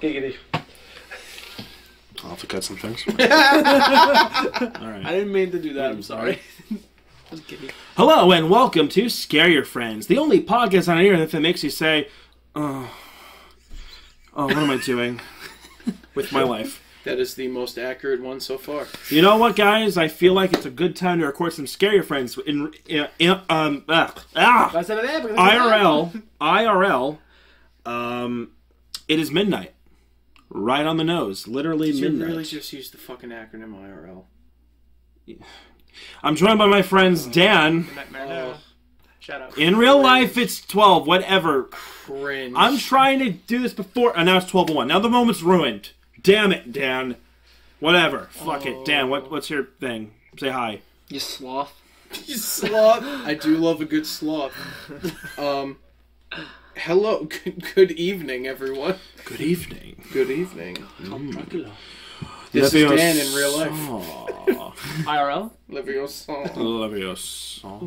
Giggity. I'll have to cut some things. All I didn't mean to do that. I'm sorry. Just kidding. Hello and welcome to Scare Your Friends, the only podcast on here that makes you say, "Oh, oh, what am I doing with my life?" That is the most accurate one so far. You know what, guys? I feel like it's a good time to record some Scare Your Friends in, in, in um ugh, ah, IRL IRL. Um, it is midnight, right on the nose, literally Did you really just use the fucking acronym IRL? I'm joined by my friends Dan. Nightmare Oh, Shout out. In real life, it's 12, whatever. cringe. I'm trying to do this before, and now it's 12 1. Now the moment's ruined. Damn it, Dan. Whatever. Fuck it. Dan, what, what's your thing? Say hi. You sloth. You sloth. I do love a good sloth. Um, hello. Good, good evening, everyone. Good evening. Good evening. Dracula. This is Dan in real life. life. IRL. Leviosa. Leviosa.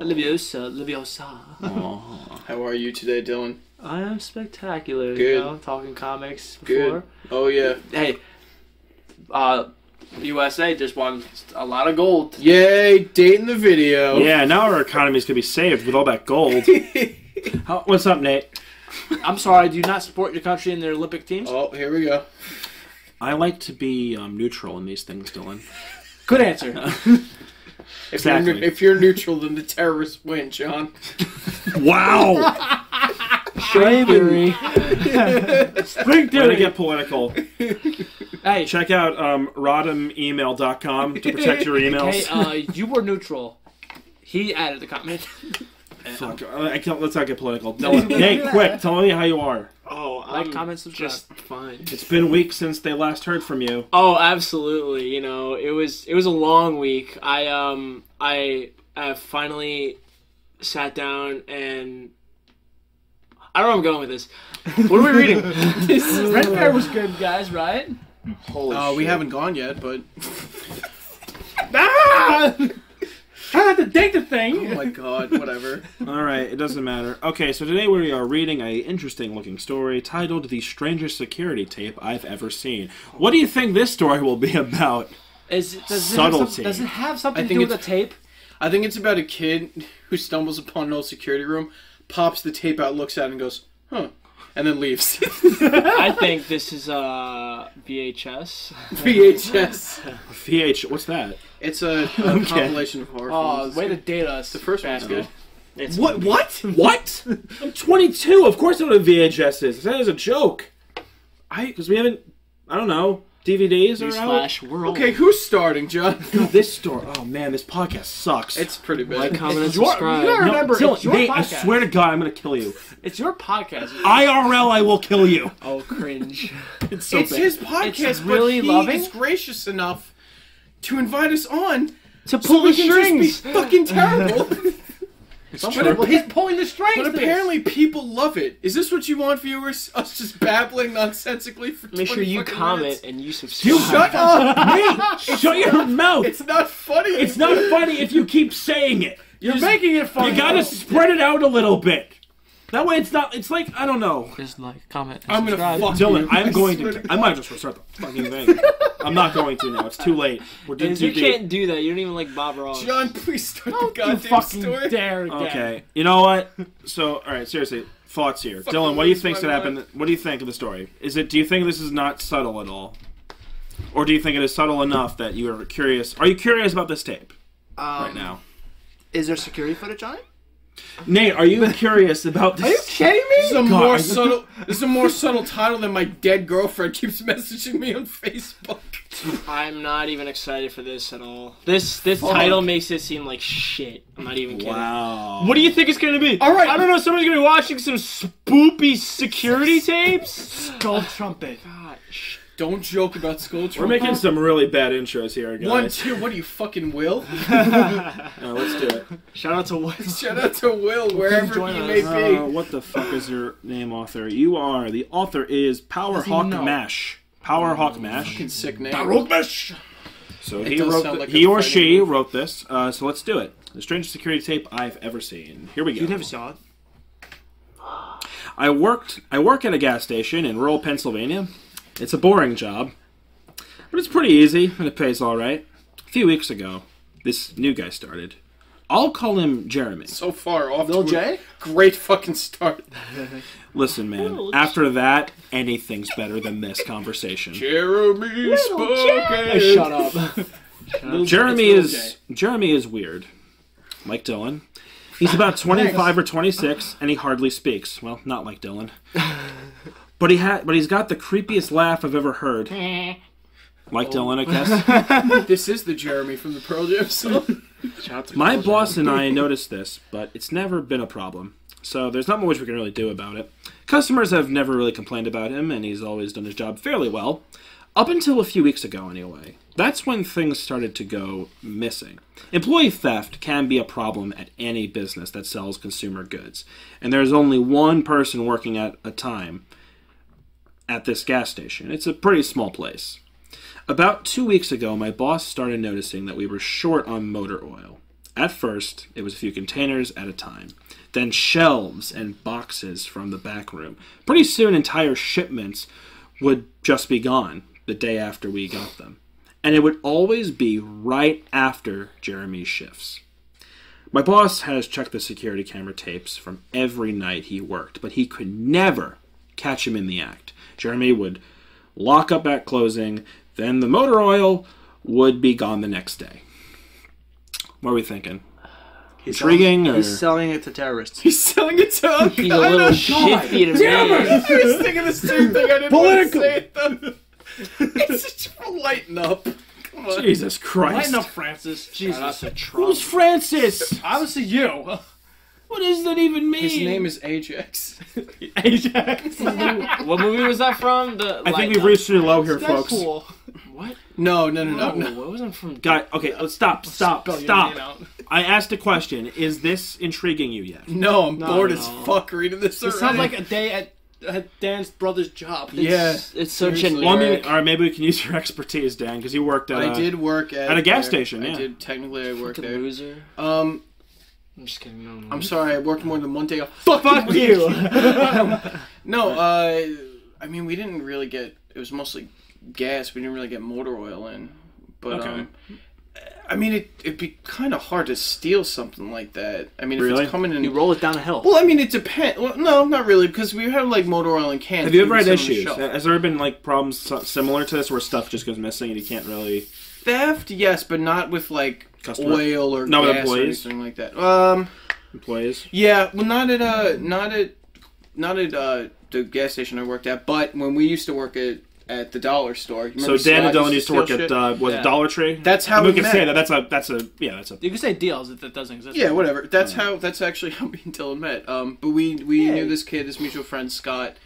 Leviosa. Leviosa. How are you today, Dylan? I am spectacular. Good. You know, talking comics Good. Oh yeah. Hey, uh, USA just won a lot of gold. Yay! Dating the video. Yeah, now our economy's gonna be saved with all that gold. How, what's up, Nate? I'm sorry, do you not support your country in their Olympic teams? Oh, here we go. I like to be um, neutral in these things, Dylan. Good answer. If, Exactly. you're, if you're neutral, then the terrorists win, John. Wow! Bravery. We're gonna get political. hey, Check out um, rodhamemail.com to protect your emails. hey, uh, you were neutral. He added the comment. Fuck, I can't, let's not get political. No, Nate, quick, tell me how you are. Oh, Like, I'm comment, subscribe. just fine. It's been weeks since they last heard from you. Oh, absolutely. You know, it was it was a long week. I um I have finally sat down and I don't know where I'm going with this. What are we reading? Red Bear was good, guys, right? Holy uh, we haven't gone yet, but Ah! I had to date the thing. oh my god, whatever. All right, it doesn't matter. Okay, so today we are reading a interesting looking story titled "The Strangest Security Tape I've Ever Seen." What do you think this story will be about? Is it, does, Subtlety. It have some, does it have something I to do with the tape? I think it's about a kid who stumbles upon an old security room, pops the tape out, looks at it, and goes, "Huh," and then leaves. I think this is uh VHS. VHS. VH, what's that? It's a, a Okay. compilation of horror Oh, films. way to date us. the first one's good. It's What? What? What? I'm 22. Of course, I know what a VHS is. That is a joke. I because we haven't. I don't know. DVDs are out. Newsflash, we're old. Okay, who's starting, John? God, this story. Oh man, this podcast sucks. it's pretty bad. Like, comment, and Your- subscribe. you gotta remember, Dylan, it's your Nate, I swear to God, I'm gonna kill you. It's your podcast. IRL, I will kill you. Oh, cringe. It's so it's bad. his podcast, It's really but he loving? is gracious enough to invite us on to so pull we the can strings. just be fucking terrible. It's But, true. but, He's pulling the strings. but apparently people love it. Is this what you want, viewers? Us just babbling nonsensically for Make sure 20 you fucking comment minutes? and you subscribe. You. Shut up! Nate, shut your mouth. It's not funny. It's not funny if you keep saying it. You're making it funny. You gotta spread it out a little bit. That way, it's not. It's like I don't know. Just like, comment, and I'm gonna fuck Dylan. I'm going to. I might just restart the fucking thing. I'm not going to now. It's too late. We're doing And too you deep. can't do that. You don't even like Bob Ross. John, please start Don't the you goddamn fucking story. dare again. Okay. You know what? So, all right. Seriously, thoughts here. Fucking Dylan, what do you lose think's gonna happen? What do you think of the story? Is it? Do you think this is not subtle at all, or do you think it is subtle enough that you are curious? Are you curious about this tape Um, right now? Is there security footage on it? Nate, are you curious about this? Are you kidding me? This is me? a God, more subtle. This is a more subtle title than my dead girlfriend keeps messaging me on Facebook. I'm not even excited for this at all. This this Fuck. title makes it seem like shit. I'm not even kidding. Wow. What do you think it's gonna be? All right. I don't know. Someone's gonna be watching some spoopy security tapes. Gold trumpet. Gosh. Don't joke about Skull We're making some really bad intros here, One, two, what do you fucking will? Uh, let's do it. Shout out to what? Shout out to Will, wherever join he us. may be. Uh, what the fuck is your name, author? You are the author is Powerhawk know? Mash. Powerhawksmash. Fucking sick name. So It he wrote, sound the- like he or she move. wrote this. Uh, so let's do it. The strangest security tape I've ever seen. Here we go. You never saw it. I worked. I work at a gas station in rural Pennsylvania. It's a boring job, but it's pretty easy and it pays all right. A few weeks ago, this new guy started. I'll call him Jeremy. So far off Lil to J? a great fucking start. Listen, man. After that, anything's better than this conversation. Jeremy spoken. Shut up. Jeremy It's is Jeremy is weird. Like Dylan. He's about 25 or 26 and he hardly speaks. Well, not like Dylan. But he had but he's got the creepiest laugh I've ever heard. Like oh. Dylan, I guess. This is the Jeremy from the Pearl Jam song. Shout out to My Pearl boss Jam. and I noticed this, but it's never been a problem. So there's not much we can really do about it. Customers have never really complained about him, and he's always done his job fairly well. Up until a few weeks ago, anyway. That's when things started to go missing. Employee theft can be a problem at any business that sells consumer goods, and there's only one person working at a time at this gas station. It's a pretty small place. About two weeks ago, my boss started noticing that we were short on motor oil. At first, it was a few containers at a time, then shelves and boxes from the back room. Pretty soon, entire shipments would just be gone the day after we got them. And it would always be right after Jeremy's shifts. My boss has checked the security camera tapes from every night he worked, but he could never catch him in the act. Jeremy would lock up at closing, then the motor oil would be gone the next day. What are we thinking? He's Intriguing, selling- or- He's selling it to terrorists. He's selling it to us. He's a little shifty to me. I was thinking the same thing. I didn't Political. want to say it though. It's just lighten up. Come on. Jesus Christ. Lighten up, Francis. Jesus. Shout out to Trump. Who's Francis? Obviously you. What does that even mean? His name is Ajax. Ajax. What movie was that from? The I think we've reached a low here, That's folks. cool. What? No, no, no, no, No, no. it wasn't from. Guy, okay, let's stop, stop, stop. I asked a question. Is this intriguing you yet? No, I'm bored no. as fuck reading this. This sounds like a day at, at Dan's brother's job. Yeah. It's, it's so Seriously. Well, I mean, generic. all right, maybe we can use your expertise, Dan, because you worked at. I uh, did work at at a gas there. station, yeah. I did technically. I worked Fucking there. loser. Um, I'm just kidding. No, no. I'm sorry. I worked more than one day. A fucking Fuck week. you. No, uh, I mean, we didn't really get. It was mostly gas. We didn't really get motor oil in. But Okay. um, I mean, it it'd be kind of hard to steal something like that. I mean, if it's coming in. And you roll it down a hill. well, I mean, it depends. Well, no, not really, because we have like motor oil in cans. Have you ever had sell the issues? Has there been like problems similar to this where stuff just goes missing and you can't really? Theft, yes, but not with like Customer- oil or Not with gas or employees? anything like that. Um, Employees. yeah, well, not at uh, not at, not at uh, the gas station I worked at, but when we used to work at at the dollar store. you So remember Dan and Dylan used to work steal at uh, was it Yeah. Dollar Tree? That's how I mean, we we can met. say that. That's a that's a yeah that's a. You can say deals if that doesn't exist. Yeah, whatever. That's how. That's actually how me and Dylan met. Um, but we we Yeah. knew this kid, this mutual friend Scott,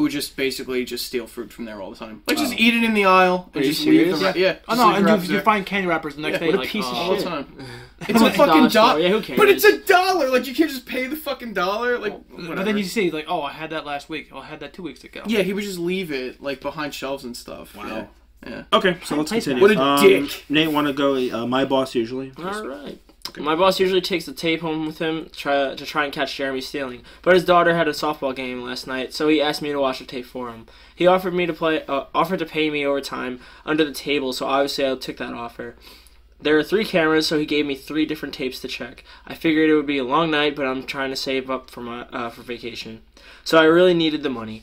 who would just basically just steal fruit from there all the time. Like just Oh. eat it in the aisle and Are you just leave serious? the ra- yeah. Oh no, and the you, you there. find candy wrappers the next Yeah, day. what a like, piece of oh, all the shit. time. It's It's a like fucking dollar dollar. Yeah, who cares? But it's a dollar. Like you can't just pay the fucking dollar. Like But whatever. then you see, like, oh, I had that last week. Oh, I had that two weeks ago. yeah, he would just leave it like behind shelves and stuff. Wow. Yeah. Yeah. Okay, so let's continue. What a Um, dick. Nate, want to go? Uh, my boss usually. All right. My boss usually takes the tape home with him to try, to try and catch Jeremy stealing, but his daughter had a softball game last night, so he asked me to watch the tape for him. He offered me to play, uh, offered to pay me overtime under the table, so obviously I took that offer. There are three cameras, so he gave me three different tapes to check. I figured it would be a long night, but I'm trying to save up for my uh, for vacation, so I really needed the money.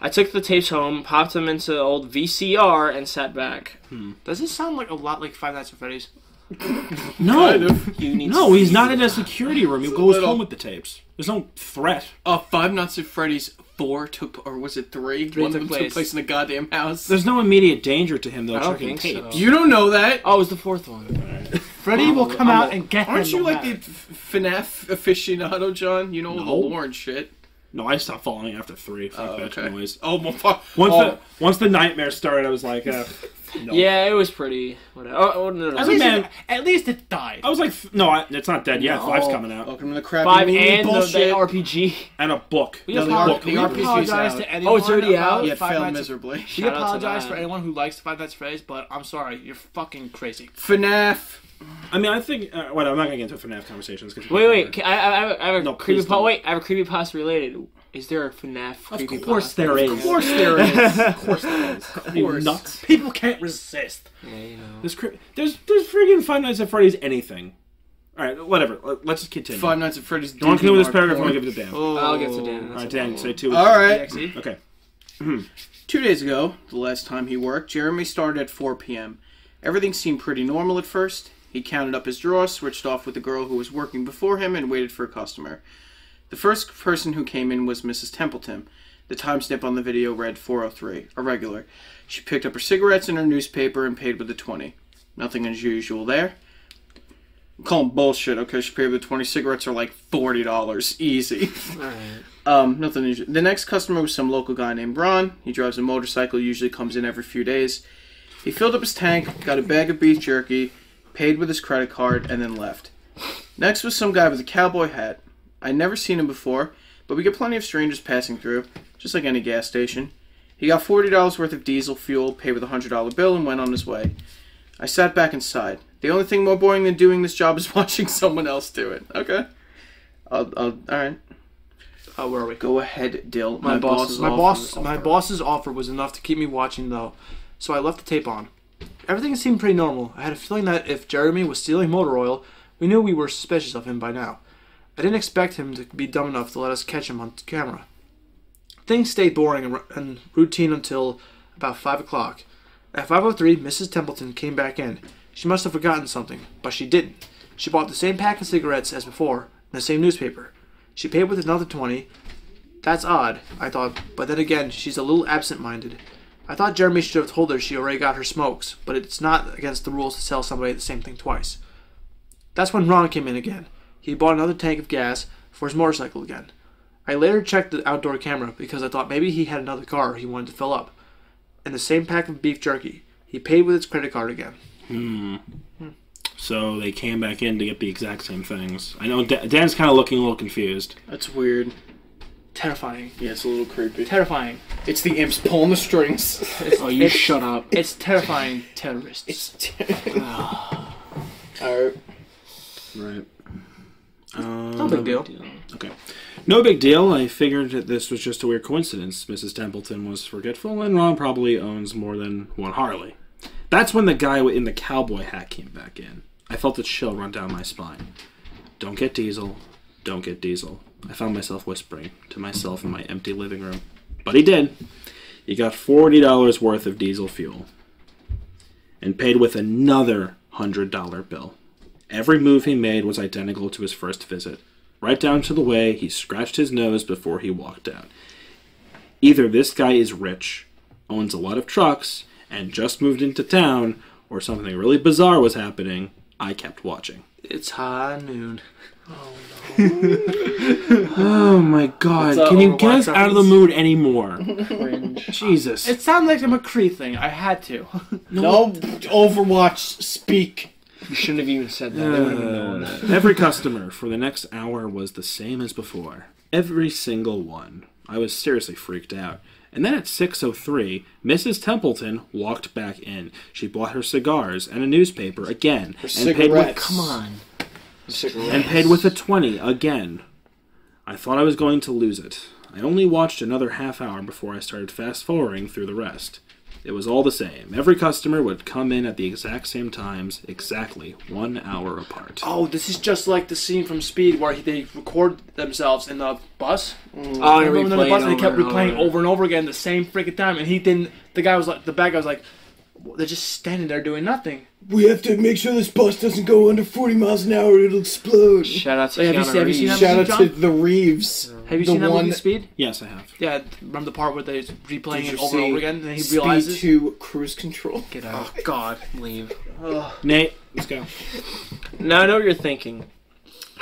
I took the tapes home, popped them into the old VCR, and sat back. Hmm. Does this sound like a lot like Five Nights at Freddy's? No, Kind of. No, he's not in a security room. He goes little- home with the tapes. There's no threat. Uh, Five Nights at Freddy's four took, or was it three? Three One of took them took place. place in a goddamn house. There's no immediate danger to him though. I don't think tapes. so. You don't know that. Oh, it was the fourth one. Freddy will come I'm out a- and get him. Aren't you no like the matter. FNAF aficionado, John? You know all No. the lore and shit. No, I stopped following after three. Fuck Oh, that okay. noise. Oh, well, fuck. Once oh, the once the nightmare started, I was like, uh, no. Yeah, it was pretty. Whatever. Oh, oh, no, no, At a least, man- it, at least it died. I was like, f- no, I, it's not dead yet. no. Five's coming out, Welcome to the crappy Five movie and the, the bullshit. RPG. and a book. We, No, the apologize, we RPG 's apologize out. to anyone. Oh, it's already out? yeah, it Five failed Nights at- miserably. We Shout out to apologize for anyone who likes Five Nights at Freddy's, but I'm sorry, you're fucking crazy. FNAF. I mean, I think. Uh, wait, I'm not gonna get into FNAF conversations. 'cause Wait, wait. ca- I, I, I have a, I have a No, creepy please don't. Wait, I have a creepy pasta related. Is there a FNAF Of creepypasta? course there is. Of course there is. Of course there is. Of You course. nuts. People can't resist. Yeah, you know. There's cri- there's there's friggin' Five Nights at Freddy's anything. All right, whatever. Let- Let's just continue. Five Nights at Freddy's. You want to continue with this Digimon paragraph? I'm gonna give it to Dan. Oh. I'll get to Dan. All That's right, Dan, say two. All right. EXE? Okay. Hmm. Two days ago, the last time he worked, Jeremy started at 4 p.m. Everything seemed pretty normal at first. He counted up his drawers, switched off with the girl who was working before him, and waited for a customer. The first person who came in was Mrs. Templeton. The time timestamp on the video read 403, a regular. She picked up her cigarettes and her newspaper and paid with a 20. Nothing unusual there. I'm calling bullshit, okay? She paid with 20 cigarettes are like $40. Easy. Alright. Um, nothing unusual. The next customer was some local guy named Ron. He drives a motorcycle, usually comes in every few days. He filled up his tank, got a bag of beef jerky, paid with his credit card, and then left. Next was some guy with a cowboy hat. I'd never seen him before, but we get plenty of strangers passing through, just like any gas station. He got $40 worth of diesel fuel, paid with a $100 bill, and went on his way. I sat back inside. The only thing more boring than doing this job is watching someone else do it. Okay. I'll, I'll, alright. Oh, uh, where are we? Go ahead, Dill. My, boss, is my boss, off my boss's offer was enough to keep me watching though, so I left the tape on. Everything seemed pretty normal. I had a feeling that if Jeremy was stealing motor oil, we knew we were suspicious of him by now. I didn't expect him to be dumb enough to let us catch him on camera. Things stayed boring and, routine until about five o'clock. At 5:03, Mrs. Templeton came back in. She must have forgotten something, but she didn't. She bought the same pack of cigarettes as before and the same newspaper. She paid with another twenty, that's odd, I thought, but then again, she's a little absent minded. I thought Jeremy should have told her she already got her smokes, but it's not against the rules to sell somebody the same thing twice. That's when Ron came in again. He bought another tank of gas for his motorcycle again. I later checked the outdoor camera because I thought maybe he had another car he wanted to fill up. And the same pack of beef jerky. He paid with his credit card again. Hmm. So they came back in to get the exact same things. I know Da- Dan's kind of looking a little confused. That's weird. Terrifying. Yeah, it's a little creepy. Terrifying. It's the imps pulling the strings. Oh, you shut up. It's terrifying terrorists. Alright. Right. Um, No big deal. Okay. No big deal. I figured that this was just a weird coincidence. Mrs. Templeton was forgetful, and Ron probably owns more than one Harley. That's when the guy in the cowboy hat came back in. I felt a chill run down my spine. Don't get diesel. Don't get diesel. I found myself whispering to myself in my empty living room. But he did. He got $40 worth of diesel fuel and paid with another $100 bill. Every move he made was identical to his first visit, right down to the way he scratched his nose before he walked out. Either this guy is rich, owns a lot of trucks, and just moved into town, or something really bizarre was happening. I kept watching. It's high noon. Oh my god, uh, can you get us out of the mood anymore? Cringe. Jesus. It sounds like a McCree thing. I had to. No, Overwatch, speak. You shouldn't have even said that. They wouldn't have known that. Uh, every customer for the next hour was the same as before. Every single one. I was seriously freaked out. And then at 6:03, Mrs. Templeton walked back in. She bought her cigars and a newspaper again, and paid with cigarettes. come on, Cigarettes. and paid with a 20 again. I thought I was going to lose it. I only watched another half hour before I started fast forwarding through the rest. It was all the same. Every customer would come in at the exact same times, exactly one hour apart. Oh, this is just like the scene from Speed where they record themselves in the bus. Mm. Oh, and Remember they're in the bus and they kept replaying over. over and over again the same freaking time, and he didn't. The guy was like, the bad guy was like, they're just standing there doing nothing. We have to make sure this bus doesn't go under 40 miles an hour it'll explode. Shout out to Wait, have you Keanu seen- have you seen Reeves. that- Shout out John? to the Reeves. Have you the seen that one movie Speed? Yes, I have. Yeah, remember the part where they're replaying Did it you over and see over again, and then he Speed realizes. 2 cruise control. Get out. Oh God. Leave. Nate, let's go. Now I know what you're thinking.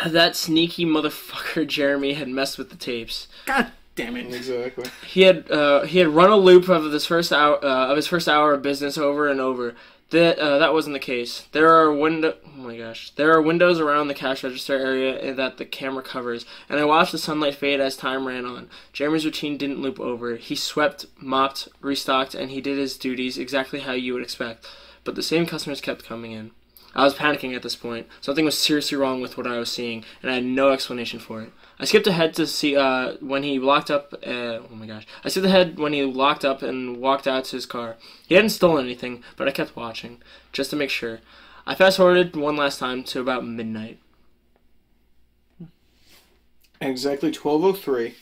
That sneaky motherfucker Jeremy had messed with the tapes. God damn it. Exactly. He had uh, he had run a loop of this first hour uh, of his first hour of business over and over. That uh, that wasn't the case. There are window. Oh my gosh! There are windows around the cash register area that the camera covers, and I watched the sunlight fade as time ran on. Jeremy's routine didn't loop over. He swept, mopped, restocked, and he did his duties exactly how you would expect. But the same customers kept coming in. I was panicking at this point. Something was seriously wrong with what I was seeing, and I had no explanation for it. I skipped ahead to see uh, when he locked up. Uh, oh my gosh! I skipped ahead when he locked up and walked out to his car. He hadn't stolen anything, but I kept watching just to make sure. I fast forwarded one last time to about midnight. Exactly 12:03,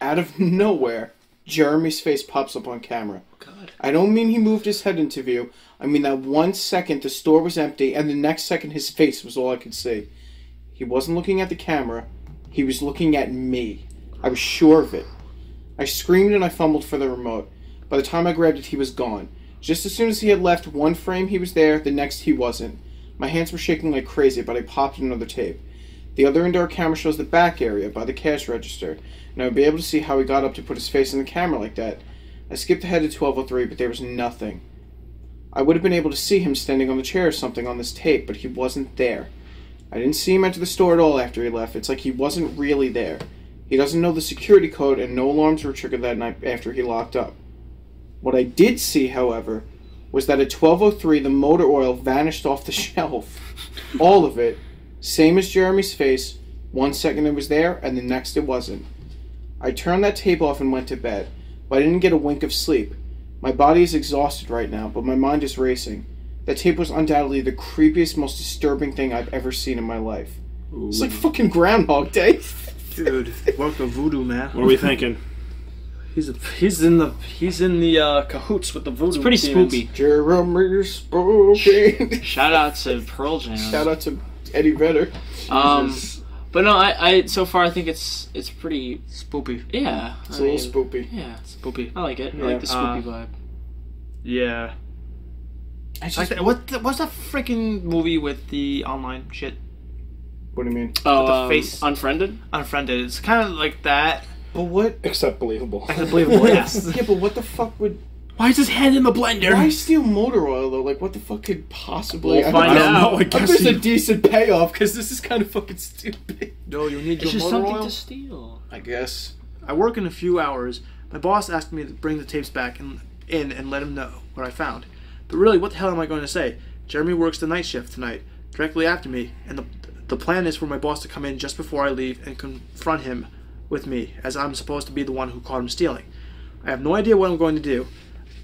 out of nowhere, Jeremy's face pops up on camera. God. I don't mean he moved his head into view. I mean that one second the store was empty, and the next second his face was all I could see. He wasn't looking at the camera. He was looking at me. I was sure of it. I screamed and I fumbled for the remote. By the time I grabbed it, he was gone. Just as soon as he had left one frame, he was there, the next, he wasn't. My hands were shaking like crazy, but I popped another tape. The other indoor camera shows the back area by the cash register, and I would be able to see how he got up to put his face in the camera like that. I skipped ahead to 1203, but there was nothing. I would have been able to see him standing on the chair or something on this tape, but he wasn't there. I didn't see him enter the store at all after he left. It's like he wasn't really there. He doesn't know the security code, and no alarms were triggered that night after he locked up. What I did see, however, was that at 1203 the motor oil vanished off the shelf. All of it. Same as Jeremy's face. One second it was there, and the next it wasn't. I turned that tape off and went to bed, but I didn't get a wink of sleep. My body is exhausted right now, but my mind is racing. That tape was undoubtedly the creepiest, most disturbing thing I've ever seen in my life. It's like fucking Groundhog Day. Dude, welcome voodoo, man. What are we thinking? He's a, he's in the he's in the uh, cahoots with the voodoo. It's pretty demons. spooky. Jeremy spoken. Shout out to Pearl Jam. Shout out to Eddie Vedder. Um, Jesus. but no, I, I so far I think it's it's pretty. Spoopy. Yeah, It's I a little mean, spoopy. Yeah, Spoopy. I like it. I like the uh, spoopy vibe. Yeah. I just, Like that, what the, what's that freaking movie with the online shit? what do you mean? Oh, the um, face- unfriended. Unfriended. It's kind of like that. But what? Except believable. Unbelievable. yes. yeah, but what the fuck would? Why is his hand in the blender? Why steal motor oil though? Like, what the fuck could possibly? We'll I find don't out. know. I guess there's a decent payoff because this is kind of fucking stupid. No, you need It's your just motor something oil. to steal. I guess. I work in a few hours. My boss asked me to bring the tapes back and in and let him know what I found. But really, what the hell am I going to say? Jeremy works the night shift tonight, directly after me, and the the plan is for my boss to come in just before I leave and confront him with me, as I'm supposed to be the one who caught him stealing. I have no idea what I'm going to do.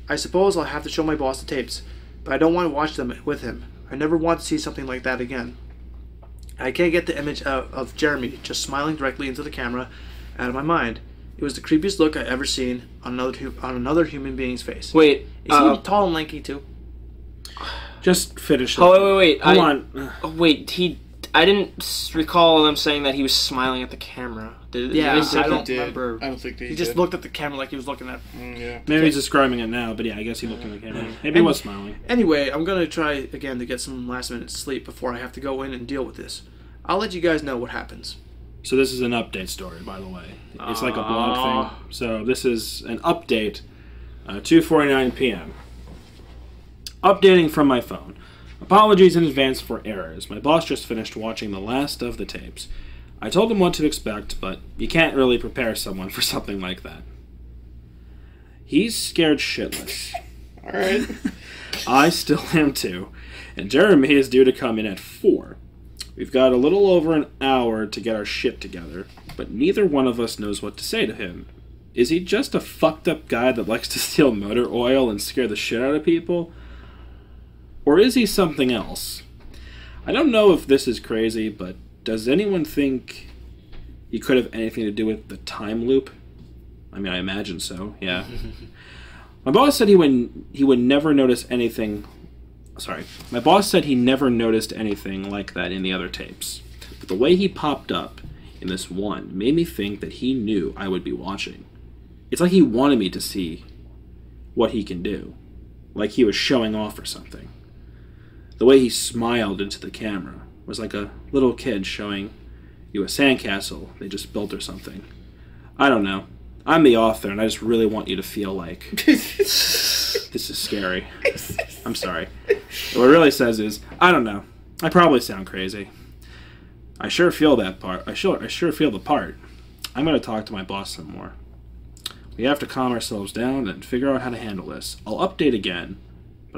I suppose I'll have to show my boss the tapes, but I don't want to watch them with him. I never want to see something like that again. I can't get the image of, of Jeremy just smiling directly into the camera out of my mind. It was the creepiest look I ever seen on another on another human being's face. Wait. is uh, he tall and lanky too? Just finish it. Oh wait, wait, wait. Hold I, on. oh, wait, he. I didn't recall them saying that he was smiling at the camera. Did, Yeah, did they say I don't that? remember. I don't think they He just looked at the camera like he was looking at. Mm, yeah. Maybe he's describing it now, but yeah, I guess he looked in the camera. Maybe he was smiling. Anyway, I'm gonna try again to get some last minute sleep before I have to go in and deal with this. I'll let you guys know what happens. So this is an update story, by the way. It's like a blog thing. So this is an update, uh, 2:49 p.m. Updating from my phone. Apologies in advance for errors. My boss just finished watching the last of the tapes. I told him what to expect, but you can't really prepare someone for something like that. He's scared shitless. All right. I still am too. And Jeremy is due to come in at 4. We've got a little over an hour to get our shit together, but neither one of us knows what to say to him. Is he just a fucked up guy that likes to steal motor oil and scare the shit out of people? Or is he something else? I don't know if this is crazy, but does anyone think he could have anything to do with the time loop? I mean, I imagine so, yeah. My boss said he would he would never notice anything. Sorry, my boss said he never noticed anything like that in the other tapes. But the way he popped up in this one made me think that he knew I would be watching. It's like he wanted me to see what he can do, like he was showing off or something. The way he smiled into the camera was like a little kid showing you a sandcastle they just built or something. I don't know. I'm the author, and I just really want you to feel like this is scary. I'm sorry. What it really says is, I don't know. I probably sound crazy. I sure feel that part. I sure, I sure feel the part. I'm gonna talk to my boss some more. We have to calm ourselves down and figure out how to handle this. I'll update again,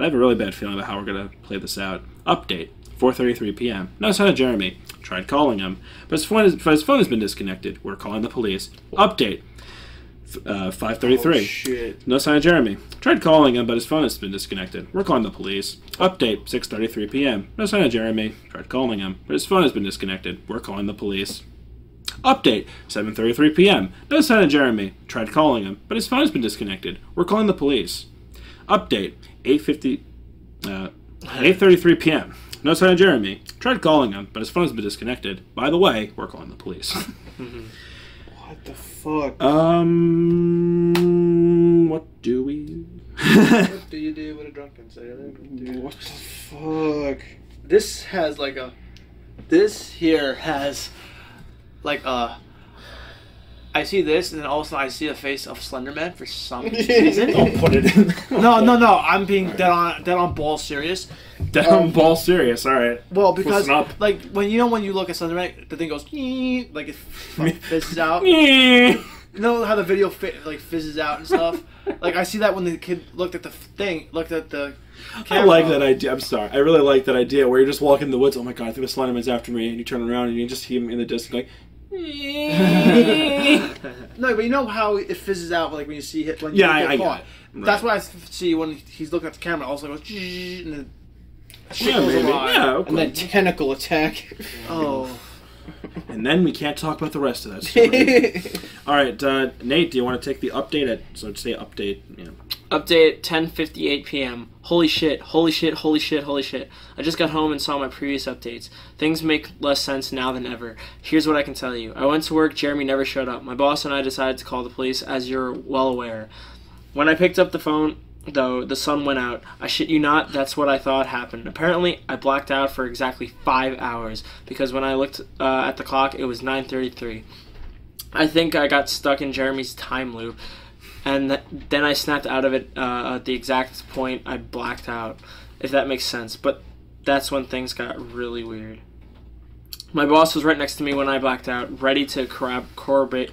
but I have a really bad feeling about how we're gonna play this out. Update 4:33 p.m. No sign of Jeremy. Tried calling him, but his phone, is, his phone has been disconnected. We're calling the police. Update. Uh, 5:33. Shit. No sign of Jeremy. Tried calling him, but his phone has been disconnected. We're calling the police. Update 6:33 p.m. No sign of Jeremy. Tried calling him, but his phone has been disconnected. We're calling the police. Update 7:33 p.m. No sign of Jeremy. Tried calling him, but his phone has been disconnected. We're calling the police. Update 8:50 uh, 8:33 p.m. No sign of Jeremy. Tried calling him, but his phone has been disconnected. By the way, we're calling the police. What the fuck? um, what do we? what do you do with a drunken sailor? What the fuck? This has like a. This here has, like a. I see this, and then all of a sudden I see a face of Slenderman for some reason. Don't put it in. no, no, no! I'm being dead on, dead on ball serious. Dead on um, ball serious. All right. Well, because up. like when you know when you look at Slenderman, the thing goes like it fizzes out. I You know how the video fi- like fizzes out and stuff. like I see that when the kid looked at the thing, looked at the. Camera. like that idea. I'm sorry. I really like that idea where you're just walking in the woods. Oh my god! I think the Slenderman's after me, and you turn around and you just see him in the distance, like. No, but you know how it fizzes out like when you see it when Yeah, you I- get I caught. got it. Right. That's what I s- see when he's looking at the camera. Also goes and then Yeah, maybe. Yeah, okay. And then tentacle attack. oh. And then we can't talk about the rest of that story. All right, uh, Nate, do you want to take the update at so to say update? You know. Update 10:58 p.m. Holy shit! Holy shit! Holy shit! Holy shit! I just got home and saw my previous updates. Things make less sense now than ever. Here's what I can tell you. I went to work. Jeremy never showed up. My boss and I decided to call the police, as you're well aware. When I picked up the phone, though, the sun went out. I shit you not, that's what I thought happened. Apparently, I blacked out for exactly five hours because when I looked uh, at the clock, it was 9:33. I think I got stuck in Jeremy's time loop, and th- then I snapped out of it uh, at the exact point I blacked out, if that makes sense. But that's when things got really weird. My boss was right next to me when I blacked out, ready to corrob- corroborate.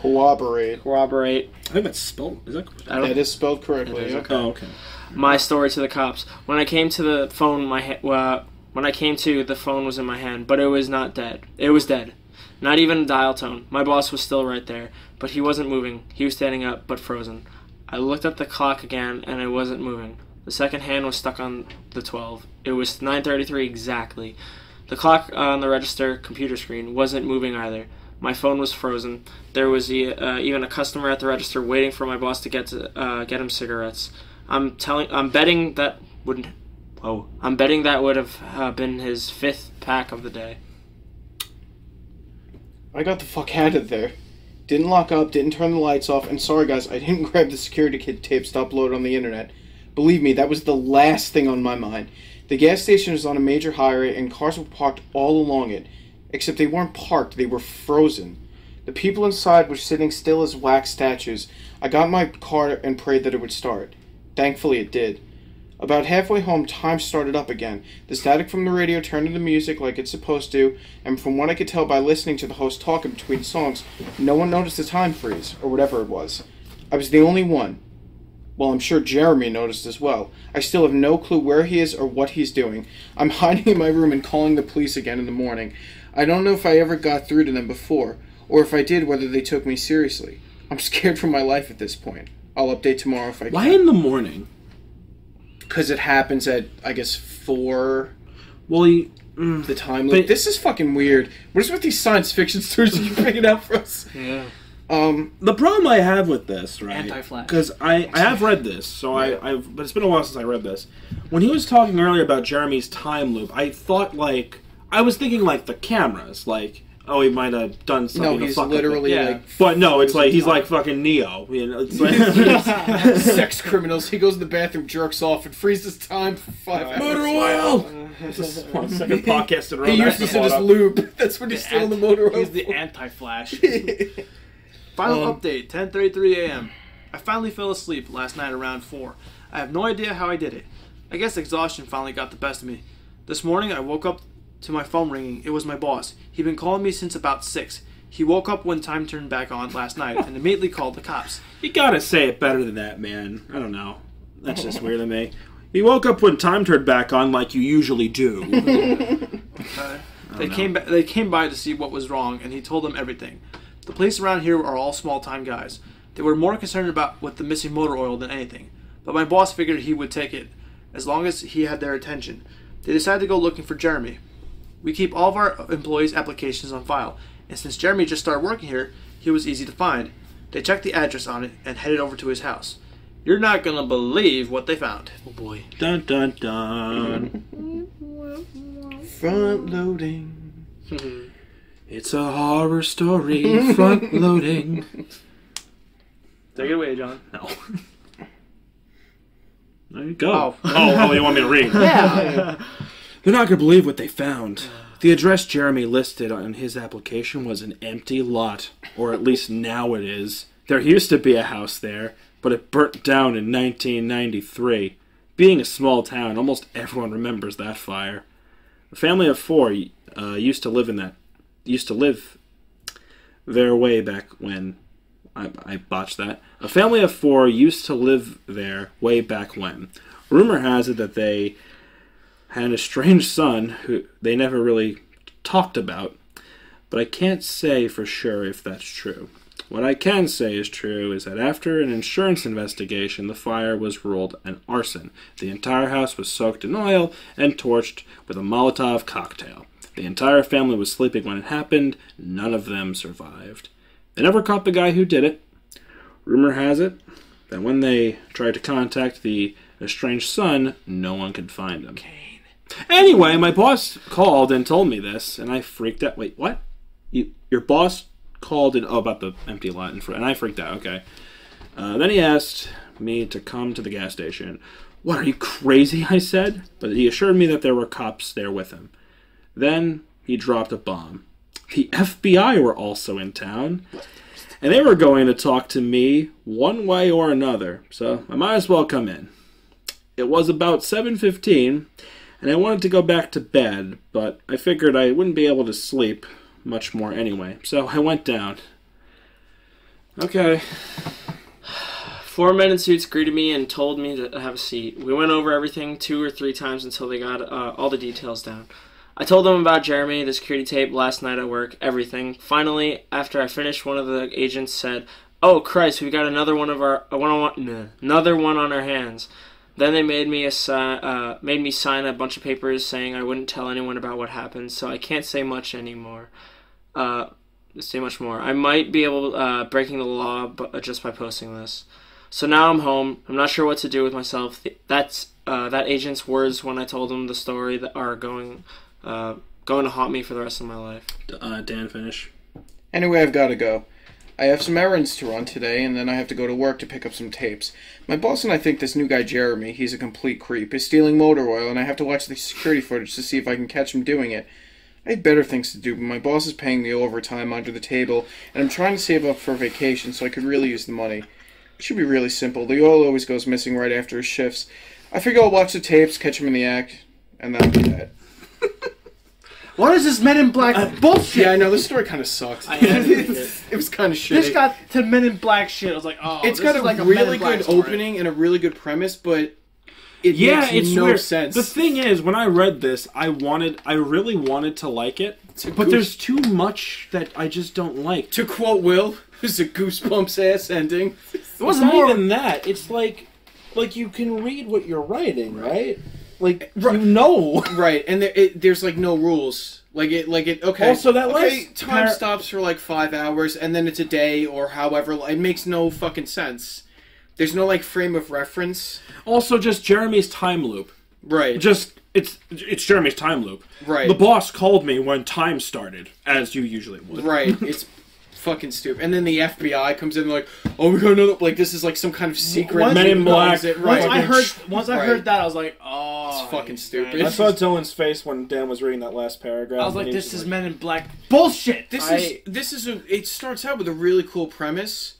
Corroborate. corroborate I think that's spelled. Is that? I don't That is spelled correctly. It is, okay. Oh, okay. my story to the cops. When I came to the phone, my ha- uh, when I came to, the phone was in my hand, but it was not dead. It was dead. Not even a dial tone. My boss was still right there, but he wasn't moving. He was standing up, but frozen. I looked at the clock again, and it wasn't moving. The second hand was stuck on the 12. It was 9:33 exactly. The clock on the register computer screen wasn't moving either. My phone was frozen. There was uh, even a customer at the register waiting for my boss to get to uh, get him cigarettes. I'm telling. I'm betting that wouldn't. Oh, I'm betting that would have uh, been his fifth pack of the day. I got the fuck out of there. Didn't lock up, didn't turn the lights off, and sorry guys, I didn't grab the security kid tapes to upload on the internet. Believe me, that was the last thing on my mind. The gas station is on a major highway and cars were parked all along it. Except they weren't parked, they were frozen. The people inside were sitting still as wax statues. I got in my car and prayed that it would start. Thankfully it did. About halfway home, time started up again. The static from the radio turned into music like it's supposed to, and from what I could tell by listening to the host talking between songs, no one noticed the time freeze, or whatever it was. I was the only one. Well, I'm sure Jeremy noticed as well. I still have no clue where he is or what he's doing. I'm hiding in my room and calling the police again in the morning. I don't know if I ever got through to them before, or if I did, whether they took me seriously. I'm scared for my life at this point. I'll update tomorrow if I Why can. in the morning? Because it happens at, I guess, 4 Well, he, mm, the time loop. This is fucking weird. What is with these science fiction stories you bring it out for us? Yeah. Um, the problem I have with this, right? Anti-flash. Because I, I have read this, so I, I've, but it's been a while since I read this. When he was talking earlier about Jeremy's time loop, I thought like I was thinking like the cameras, like oh he might have done something. no, to he's fuck literally. Yeah. like But no, it's like he's time. like fucking Neo. You know, it's like, sex criminals. He goes in the bathroom, jerks off, and freezes time for five motor hours. oil. This is one second podcast in a row. He that used this in his caught lube. That's what he's still in the motor oil. He's the anti-flash. Final Um, update, 10:33 a.m. I finally fell asleep last night around 4. I have no idea how I did it. I guess exhaustion finally got the best of me. This morning I woke up to my phone ringing. It was my boss. He'd been calling me since about 6. He woke up when time turned back on last night and immediately called the cops. You gotta say it better than that, man. I don't know. That's just weird to me. He woke up when time turned back on, like you usually do. They came ba- they came by to see what was wrong, and he told them everything. The police around here are all small time guys. They were more concerned about with the missing motor oil than anything. But my boss figured he would take it, as long as he had their attention. They decided to go looking for Jeremy. We keep all of our employees' applications on file, and since Jeremy just started working here, he was easy to find. They checked the address on it and headed over to his house. You're not gonna believe what they found. Oh boy. dun dun dun. Front loading. It's a horror story, front loading. Take it away, John. No. There you go. Oh. oh, oh, you want me to read? Yeah. They're not gonna believe what they found. The address Jeremy listed on his application was an empty lot, or at least now it is. There used to be a house there, but it burnt down in 1993. Being a small town, almost everyone remembers that fire. A family of four uh, used to live in that. Used to live there way back when. I, I botched that. A family of four used to live there way back when. Rumor has it that they had a strange son who they never really talked about, but I can't say for sure if that's true. What I can say is true is that after an insurance investigation, the fire was ruled an arson. The entire house was soaked in oil and torched with a Molotov cocktail. The entire family was sleeping when it happened. None of them survived. They never caught the guy who did it. Rumor has it that when they tried to contact the estranged son, no one could find him. Anyway, my boss called and told me this, and I freaked out. Wait, what? You, your boss called and oh about the empty lot in front, and I freaked out. Okay. Uh, then he asked me to come to the gas station. What are you crazy? I said, but he assured me that there were cops there with him. Then he dropped a bomb. The FBI were also in town, and they were going to talk to me one way or another. So I might as well come in. It was about 7:15 and I wanted to go back to bed, but I figured I wouldn't be able to sleep much more anyway, so I went down. Okay. Four men in suits greeted me and told me to have a seat. We went over everything two or three times until they got uh, all the details down. I told them about Jeremy, the security tape last night at work, everything. Finally, after I finished, one of the agents said, "Oh Christ, we got another one of our uh, one on one, another one on our hands." Then they made me a si- uh, made me sign a bunch of papers saying I wouldn't tell anyone about what happened. So I can't say much anymore. Uh, say much more. I might be able uh, breaking the law, but just by posting this. So now I'm home. I'm not sure what to do with myself. That's uh, that agent's words when I told him the story that are going uh, going to haunt me for the rest of my life. Uh, Dan, finish. Anyway, I've got to go. I have some errands to run today, and then I have to go to work to pick up some tapes. My boss and I think this new guy, Jeremy, he's a complete creep, is stealing motor oil, and I have to watch the security footage to see if I can catch him doing it. I have better things to do, but my boss is paying me overtime under the table, and I'm trying to save up for vacation, so I could really use the money. It should be really simple. The oil always goes missing right after his shifts. I figure I'll watch the tapes, catch him in the act, and that'll be that. What is this Men in Black uh, bullshit? Yeah, I know, this story kind of sucks. I hated it. it was kind of shit. This got to Men in Black shit. I was like, oh, it's this got is a like really in Black good story. opening and a really good premise, but it Yeah, makes it's no weird. sense. The thing is, when I read this, I wanted, I really wanted to like it, a but goose- there's too much that I just don't like. to quote Will, it's a goosebumps ass ending. It wasn't more- even that. It's like, like you can read what you're writing, right? Like Right. you know. Right, and there, it, there's like no rules. Like it, like it. Okay. Also, that okay, time par- stops for like five hours, and then it's a day or however. It makes no fucking sense. There's no like frame of reference. Also, just Jeremy's time loop. Right. Just it's it's Jeremy's time loop. Right. The boss called me when time started, as you usually would. Right. It's fucking stupid. And then the FBI comes in like, oh, we got another. Like this is like some kind of secret. Once- Men in Black. It, Once right. I heard, once I Right. heard that, I was like, oh, It's fucking you stupid. I saw Dylan's face when Dan was reading that last paragraph. I was like, this is like- Men in Black bullshit. This I- is this is a. It starts out with a really cool premise,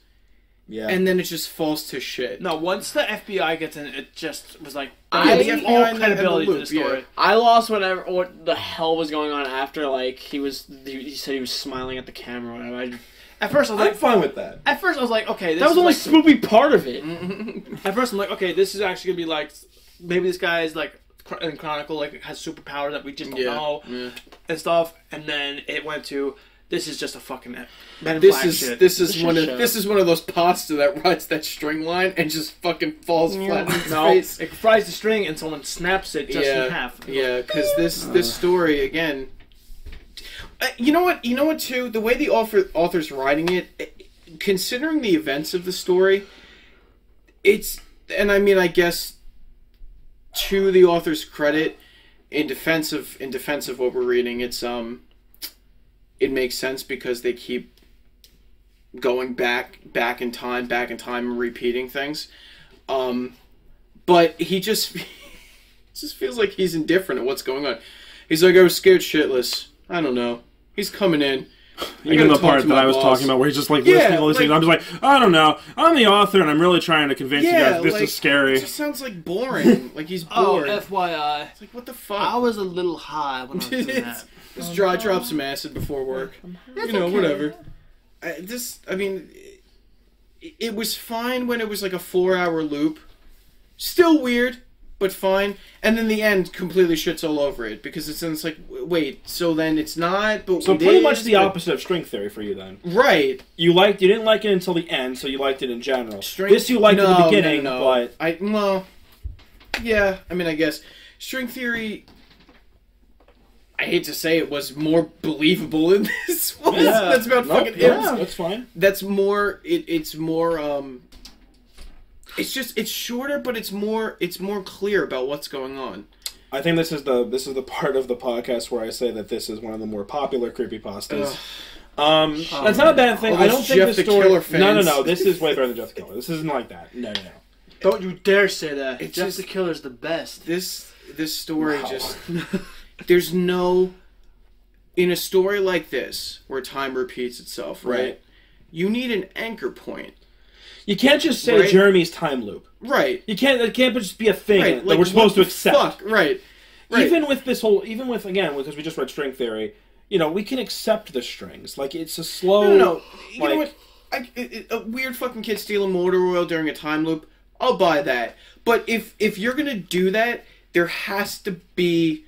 yeah. and then it just falls to shit. No, once the FBI gets in, it just was like, I- I, the all FBI in the- in the credibility to the story. yeah. I lost whatever what the hell was going on after. Like he was, he he said he was smiling at the camera. Or whatever. I, At first, I was I'm like, fine with that. at first I was like, okay, this that was is only like, Spoopy part of it. At first, I'm like, okay, this is actually gonna be like maybe this guy is like in Chronicle like has superpower that we just don't Yeah, know yeah. and stuff. And then it went to this is just a fucking Men in This Black is shit. this is It's a one of show. this is one of those pasta that rides that string line and just fucking falls flat in its no, face. it fries the string and someone snaps it just yeah, in half. Yeah, because this this story again. Uh, you know what? You know what? Too the way the author author's writing it, considering the events of the story, it's and I mean I guess to the author's credit, in defense of in defense of what we're reading, it's um, it makes sense because they keep going back back in time, back in time, and repeating things. Um, but he just just feels like he's indifferent at what's going on. He's like, I was scared shitless. I don't know. He's coming in. I Even the part that I was boss. talking about, where he's just like Yeah, listening, listening. like- I'm just like, I don't know. I'm the author, and I'm really trying to convince you guys this like, is scary. It just sounds like boring. like he's oh, bored. Oh. FYI, It's like what the fuck? I was a little high when I was doing that. Just dry drop some acid before work. You know, whatever. I, this, I mean, it, it was fine when it was like a four-hour loop. Still weird, but fine. And then the end completely shits all over it because it's, it's like, wait, so then it's not. But So pretty is, much the but- opposite of string theory for you then. Right. You liked, you didn't like it until the end, so you liked it in general. String- this you liked no, at the beginning, no. but I well, yeah. I mean, I guess string theory. I hate to say it was more believable in this one. Yeah. that's about Nope, fucking yeah, it. that's fine. That's more. It, it's more. um It's just it's shorter, but it's more. It's more clear about what's going on. I think this is the this is the part of the podcast where I say that this is one of the more popular creepypastas. Um, that's not a bad thing. All I don't think Jeff the story. Killer No, no, no. This is way better than Jeff the Killer. This isn't like that. No, no, no. Don't you dare say that. It's Jeff just- the Killer's the best. This this story Wow. just there's no in a story like this where time repeats itself, right? Right. You need an anchor point. You can't just say Right. Jeremy's time loop. Right. You can't. It can't just be a thing Right. that we're supposed to accept. Fuck. Right. Right. Even with this whole, even with again, because we just read string theory, you know, we can accept the strings. Like it's a slow. no, no, no. You like- know what? I, it- a weird fucking kid stealing motor oil during a time loop. I'll buy that. But if if you're gonna do that, there has to be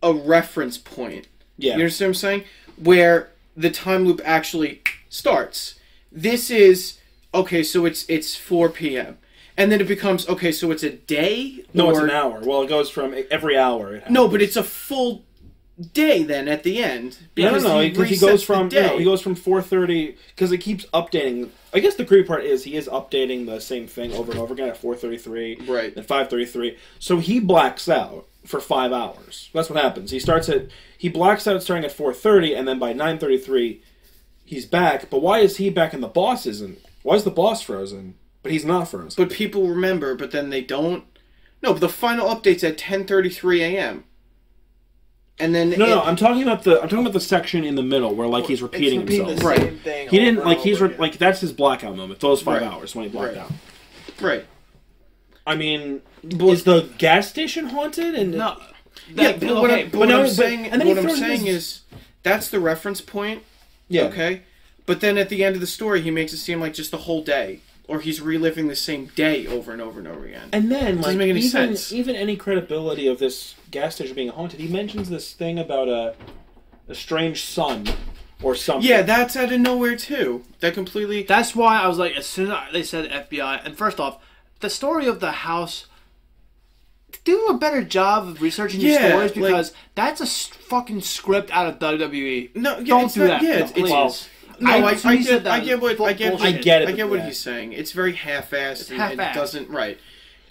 a reference point. Yeah. You understand what I'm saying? Where the time loop actually starts. This is okay, so it's it's 4 p.m. And then it becomes okay, so it's a day. no, it's an hour. Well, it goes from every hour. It No, but it's a full day then at the end. No, no, because no. he he goes from he goes from four thirty because it keeps updating. I guess the creepy part is he is updating the same thing over and over again at four thirty three, Right. At five thirty three, so he blacks out for five hours. That's what happens. He starts at he blacks out starting at four thirty, and then by nine thirty three, he's back. But why is he back and the boss isn't? Why is the boss frozen? But he's not frozen. But people remember, but then they don't. No, but the final update's at 10:33 a.m. And then no, no, I'm talking about the I'm talking about the section in the middle where like he's repeating repeating himself. the Right. same thing He didn't like he's re- like that's his blackout moment. Those five Right. hours when he blacked Right. out. right. I mean, is the gas station haunted? And no. Yeah, but okay, but but what no, I'm saying, and then what I'm saying his- is, that's the reference point. yeah, Okay, but then at the end of the story, he makes it seem like just the whole day, or he's reliving the same day over and over and over again. And then, like, even, sense. even any credibility of this gas station being haunted, he mentions this thing about a a strange sun or something. yeah, that's out of nowhere too. That completely. That's why I was like, as soon as they said FBI, and first off, the story of the house. Do a better job of researching your Yeah, stories like- because that's a fucking script out of WWE. No, yeah, Don't do not- that. Yeah, No, it's, it's well, No, I, I, to me, get, said that I get what I get. I get it, I get what yeah. he's saying. It's very half-assed and, and half-assed. doesn't right.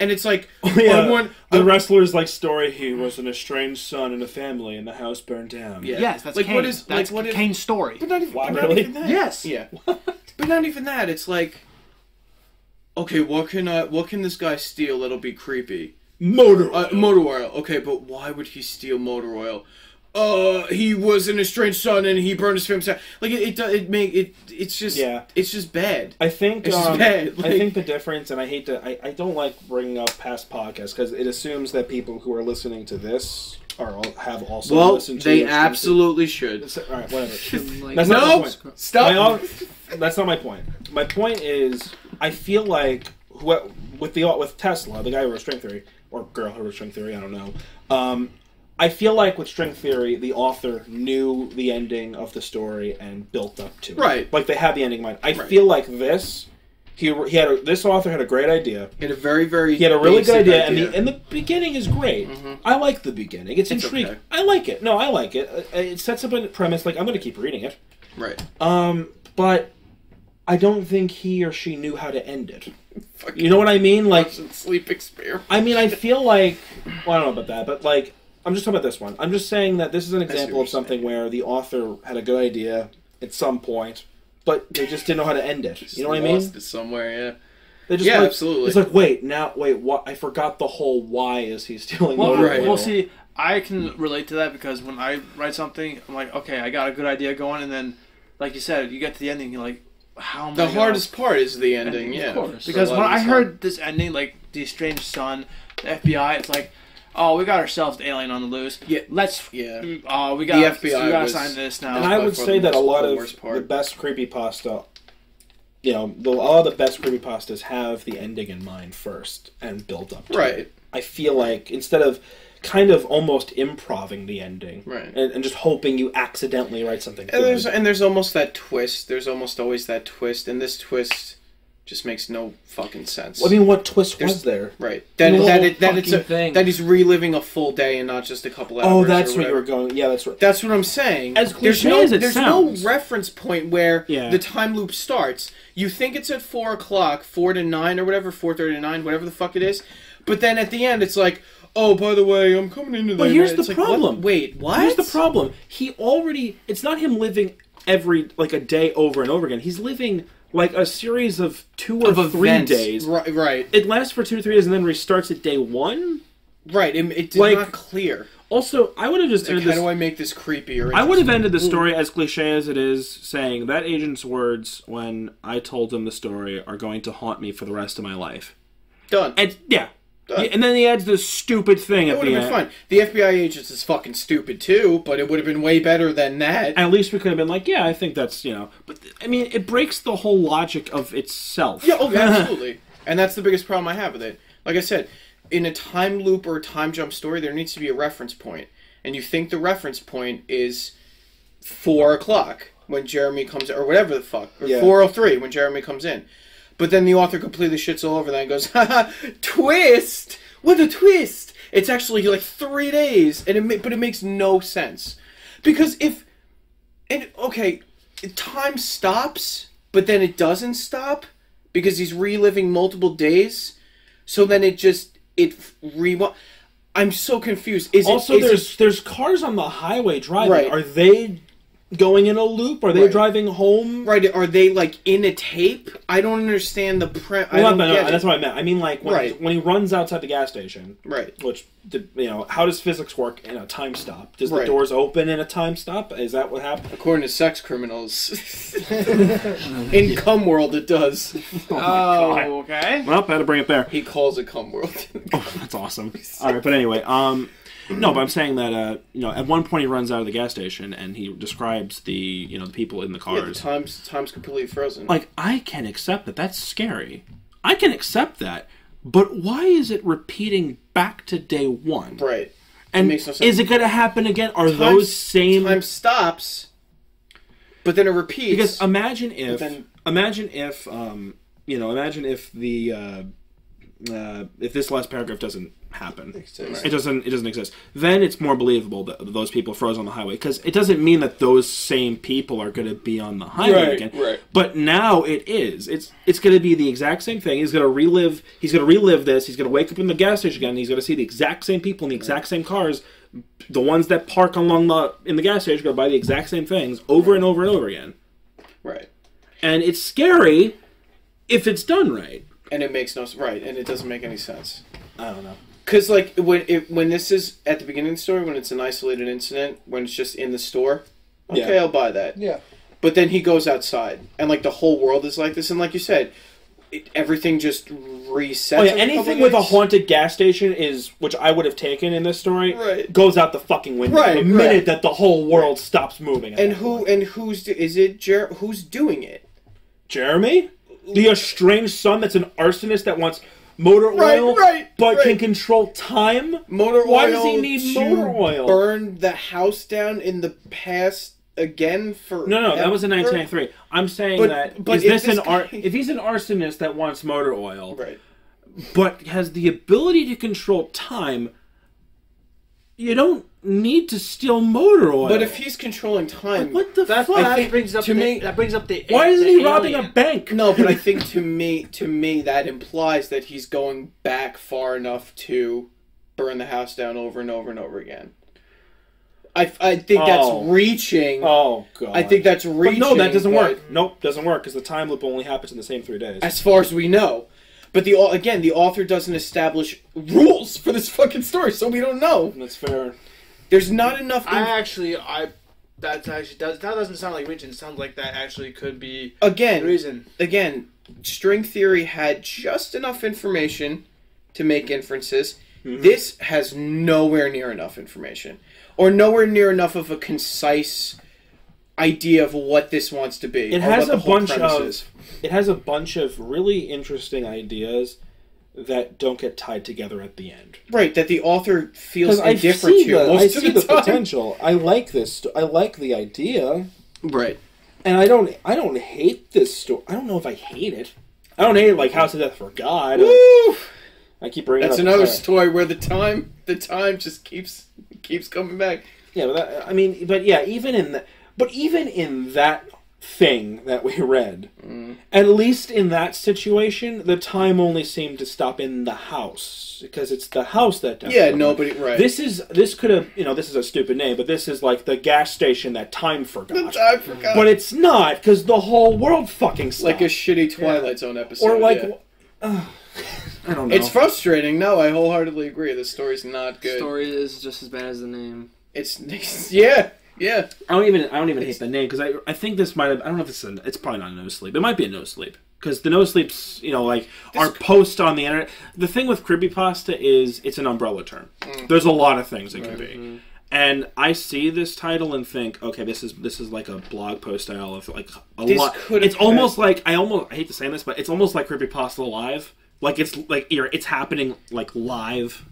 And it's like yeah. one, the on- wrestler's like story. He was an estranged son in a family, and the house burned down. Yeah. Yes, that's Like, Kane. what is- that's like, what if- Kane's story. but not even, Wow, but not even that. Yes. Yeah. but not even that. It's like, okay, what can I? What can this guy steal that'll be creepy? Motor. Uh, motor oil. Okay, but why would he steal motor oil? Uh, he was an estranged son and he burned his family. down. Like it, it, it make it. It's just, Yeah. it's just bad. I think It's um, bad, I think the difference, and I hate to, I, I don't like bringing up past podcasts because it assumes that people who are listening to this are all, have also Well, listened to. they Extreme absolutely should. All right, whatever. Like, That's not No, my point. stop. My that's not my point. My point is, I feel like who, with the with Tesla, the guy who wrote String Theory or girl who wrote String Theory, I don't know. Um, I feel like with String Theory, the author knew the ending of the story and built up to it. Right. Like they had the ending in mind. I Right. feel like this, he he had a, this author had a great idea. He had a very, very. He had a really good basic idea, and the and the beginning is great. I like the beginning. It's, It's intriguing. okay. I like it. No, I like it. Uh, It sets up a premise. Like I'm going to keep reading it. right. Um, but I don't think he or she knew how to end it. You know what I mean? Like, sleep experiment. I mean, I feel like well, I don't know about that, but like, I'm just talking about this one. I'm just saying that this is an example of you're something where the author had a good idea at some point, but they just didn't know how to end it. You know what I mean? Lost it somewhere, yeah. They just Yeah, like, absolutely. It's like, wait, now, wait, what? I forgot the whole why is he stealing Well, motor right. well, see, I can relate to that because when I write something, I'm like, okay, I got a good idea going, and then, like you said, you get to the ending, you're like, how am The I gonna- hardest part is the ending, Of yeah. course. Because when I heard this ending, like the estranged son, the FBI, it's like, oh, we got ourselves the alien on the loose. Yeah. Let's. Yeah. Mm, oh, we got. The FBI we got to was- sign this now. And I would say that a lot of worst part. the best creepypasta, you know, the, all the best creepypastas have the ending in mind first and build up to Right. it. I feel like instead of kind of almost improving the ending Right. and, and just hoping you accidentally write something And there's and there's almost that twist. There's almost always that twist, and this twist just makes no fucking sense. I mean, what twist There's- was there? right? That The that, whole it, that it's a, fucking thing. that he's reliving a full day and not just a couple oh, hours. Oh, that's what you whatever. were going. Yeah, that's right. That's what I'm saying. As there's cliche no, as it there's sounds. no reference point where Yeah. the time loop starts. You think it's at four o'clock, four to nine or whatever, four thirty to nine, whatever the fuck it is. But then at the end, it's like, oh, by the way, I'm coming into. But there." here's It's the like, what? problem. Wait, what? Here's the problem. He already. It's not him living every like a day over and over again. He's living like a series of two or Of three events. days. Right, right, It lasts for two or three days and then restarts at day one. right. It, it did Like- not clear. Also, I would have just Like, ended how this. do I make this creepier? I would have ended the story as cliche as it is, saying that agent's words when I told him the story are going to haunt me for the rest of my life. done. And yeah, Done. Yeah, and then he adds this stupid thing It at would the have been fine. The FBI agents is fucking stupid too, but it would have been way better than that. At least we could have been like, yeah, I think that's you know. But I mean, it breaks the whole logic of itself. Yeah, oh, absolutely. and that's the biggest problem I have with it. Like I said, in a time loop or a time jump story, there needs to be a reference point, and you think the reference point is four o'clock when Jeremy comes, or whatever the fuck, or Yeah. four o three when Jeremy comes in. But then the author completely shits all over that and goes, "Haha, twist! What a twist!" It's actually like three days, and it but it makes no sense because if and okay, time stops, but then it doesn't stop because he's reliving multiple days. So then it just it re. I'm so confused. Is Also, it, there's there's cars on the highway driving. Right. Are they going in a loop? Are they Right. driving home? right? Are they like in a tape? I don't understand the pre. I Well, don't no, no, get that's what I meant. I mean, like when, Right. when he runs outside the gas station, Right. which you know, how does physics work in a time stop? Does the doors open in a time stop? Is that what happened? According to sex criminals, in cum world it does. Oh, okay. Well, I had to bring it there. He calls it cum world. That's awesome. All right, but anyway, um, no, but I'm saying that uh, you know, at one point he runs out of the gas station and he describes the you know the people in the yeah, the cars. time's time's completely frozen. like I can accept that. That's scary. I can accept that. But why is it repeating back to day one? right. And makes no sense. is it going to happen again? Are Time- those same? Time stops, but then it repeats. Because imagine if, then- imagine if, um, you know, imagine if the, uh, uh, if this last paragraph doesn't happen, it doesn't, it doesn't exist. Then it's more believable that those people froze on the highway because it doesn't mean that those same people are going to be on the highway Right, again. right. But now it is. It's it's going to be the exact same thing. He's going to relive. He's going to relive this. He's going to wake up in the gas station again. And he's going to see the exact same people in the exact same cars. The ones that park along the in the gas station are going to buy the exact same things over and over and over again right. and it's scary if it's done right. and it makes no right, and it doesn't make any sense. I don't know. Because like when it, when this is at the beginning of the story, when it's an isolated incident, when it's just in the store, okay, Yeah. I'll buy that. Yeah. But then he goes outside, and like the whole world is like this, and like you said, it, everything just resets. Oh yeah, in a couple anything with a haunted gas station is, which I would have taken in this story, Right. goes out the fucking window Right, the minute right. that the whole world stops moving. And who point. and who's is it? Jer- who's doing it? Jeremy? The estranged son that's an arsonist that wants motor oil, right, but right. can control time. motor Why oil does he need motor oil? burn the house down in the past again for No, no, that was in 1993. I'm saying But- that but is if this, this an guy- if he's an arsonist that wants motor oil, right but has the ability to control time, you don't need to steal motor oil. but if he's controlling time what the That's fuck? that think brings up to the, me- that brings up the Why isn't the he robbing alien. a bank? no but i think to me to me that implies that he's going back far enough to burn the house down over and over and over again i, I think Oh. that's reaching Oh god. i think that's But reaching no, that doesn't but work. Nope, doesn't work because the time loop only happens in the same three days. as far as we know but the again the author doesn't establish rules for this fucking story so we don't know That's fair. There's not enough I inf- actually I that actually does that doesn't sound like reaching. It sounds like that actually could be again the reason. again, string theory had just enough information to make inferences. Mm-hmm. This has nowhere near enough information, or nowhere near enough of a concise idea of what this wants to be. It has a bunch of is. it has a bunch of really interesting ideas that don't get tied together at the end. right that the author feels I indifferent see to the, I see the, the time. potential. I like this. I like the idea, Right. and I don't. I don't hate this story. I don't know if I hate it. I don't hate it like House of Death for God. Woo! I keep bringing That's up another Sorry. story where the time the time just keeps keeps coming back. Yeah, but that, I mean, but yeah, even in that, but even in that thing that we read, Mm. at least in that situation, the time only seemed to stop in the house because it's the house that. does Yeah, nobody right. This is this could have you know this is a stupid name, but this is like the gas station that time forgot. I forgot. But it's not because the whole world fucking stopped. like a shitty Twilight Zone episode. or like, yeah. uh, I don't know. It's frustrating. No, I wholeheartedly agree. The story's not good. The Story is just as bad as the name. It's yeah, yeah. I don't even I don't even hate the name because I I think this might have I don't know if it's a it's probably not a no sleep. It might be a no sleep because the no sleeps you know like are posts on the internet. The thing with creepypasta is it's an umbrella term. There's a lot of things it can be. And I see this title and think, okay, this is this is like a blog post style of like a This lot. It's almost like I almost I hate to say this, but it's almost like creepypasta live. Like it's like you're, it's happening like live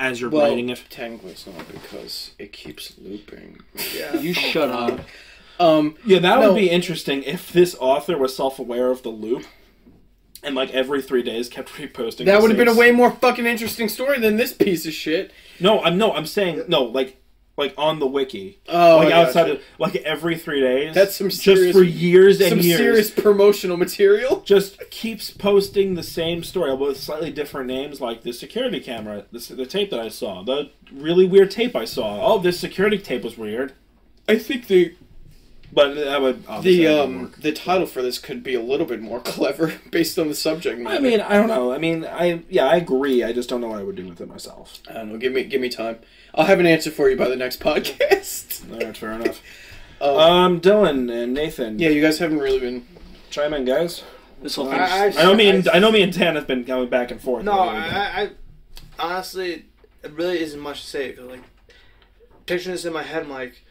as you're Well, writing it. technically it's not because it keeps looping. Yeah. You shut up. Um, Yeah, that No. would be interesting if this author was self-aware of the loop, and like every three days kept reposting. that would have been a way more fucking interesting story than this piece of shit. No, I'm no, I'm saying no, like like on the wiki, Oh, like outside gotcha. of like every three days. That's some serious, just for years and Some years. serious promotional material. Just keeps posting the same story with slightly different names, like the security camera, the, the tape that I saw, the really weird tape I saw. Oh, this security tape was weird, I think the but that would the um the title for this could be a little bit more clever based on the subject matter. I mean, I don't know. I mean, I yeah, I agree. I just don't know what I would do with it myself. I don't know. Give me give me time. I'll have an answer for you by the next podcast. All right, fair enough. Um, Um, Dylan and Nathan, yeah, you guys haven't really been. chime in, guys. This whole thing. I, I know me and I know me and Dan have been going back and forth. No, I, I honestly, it really isn't much to say. 'cause, like, picturing this in my head, I'm like,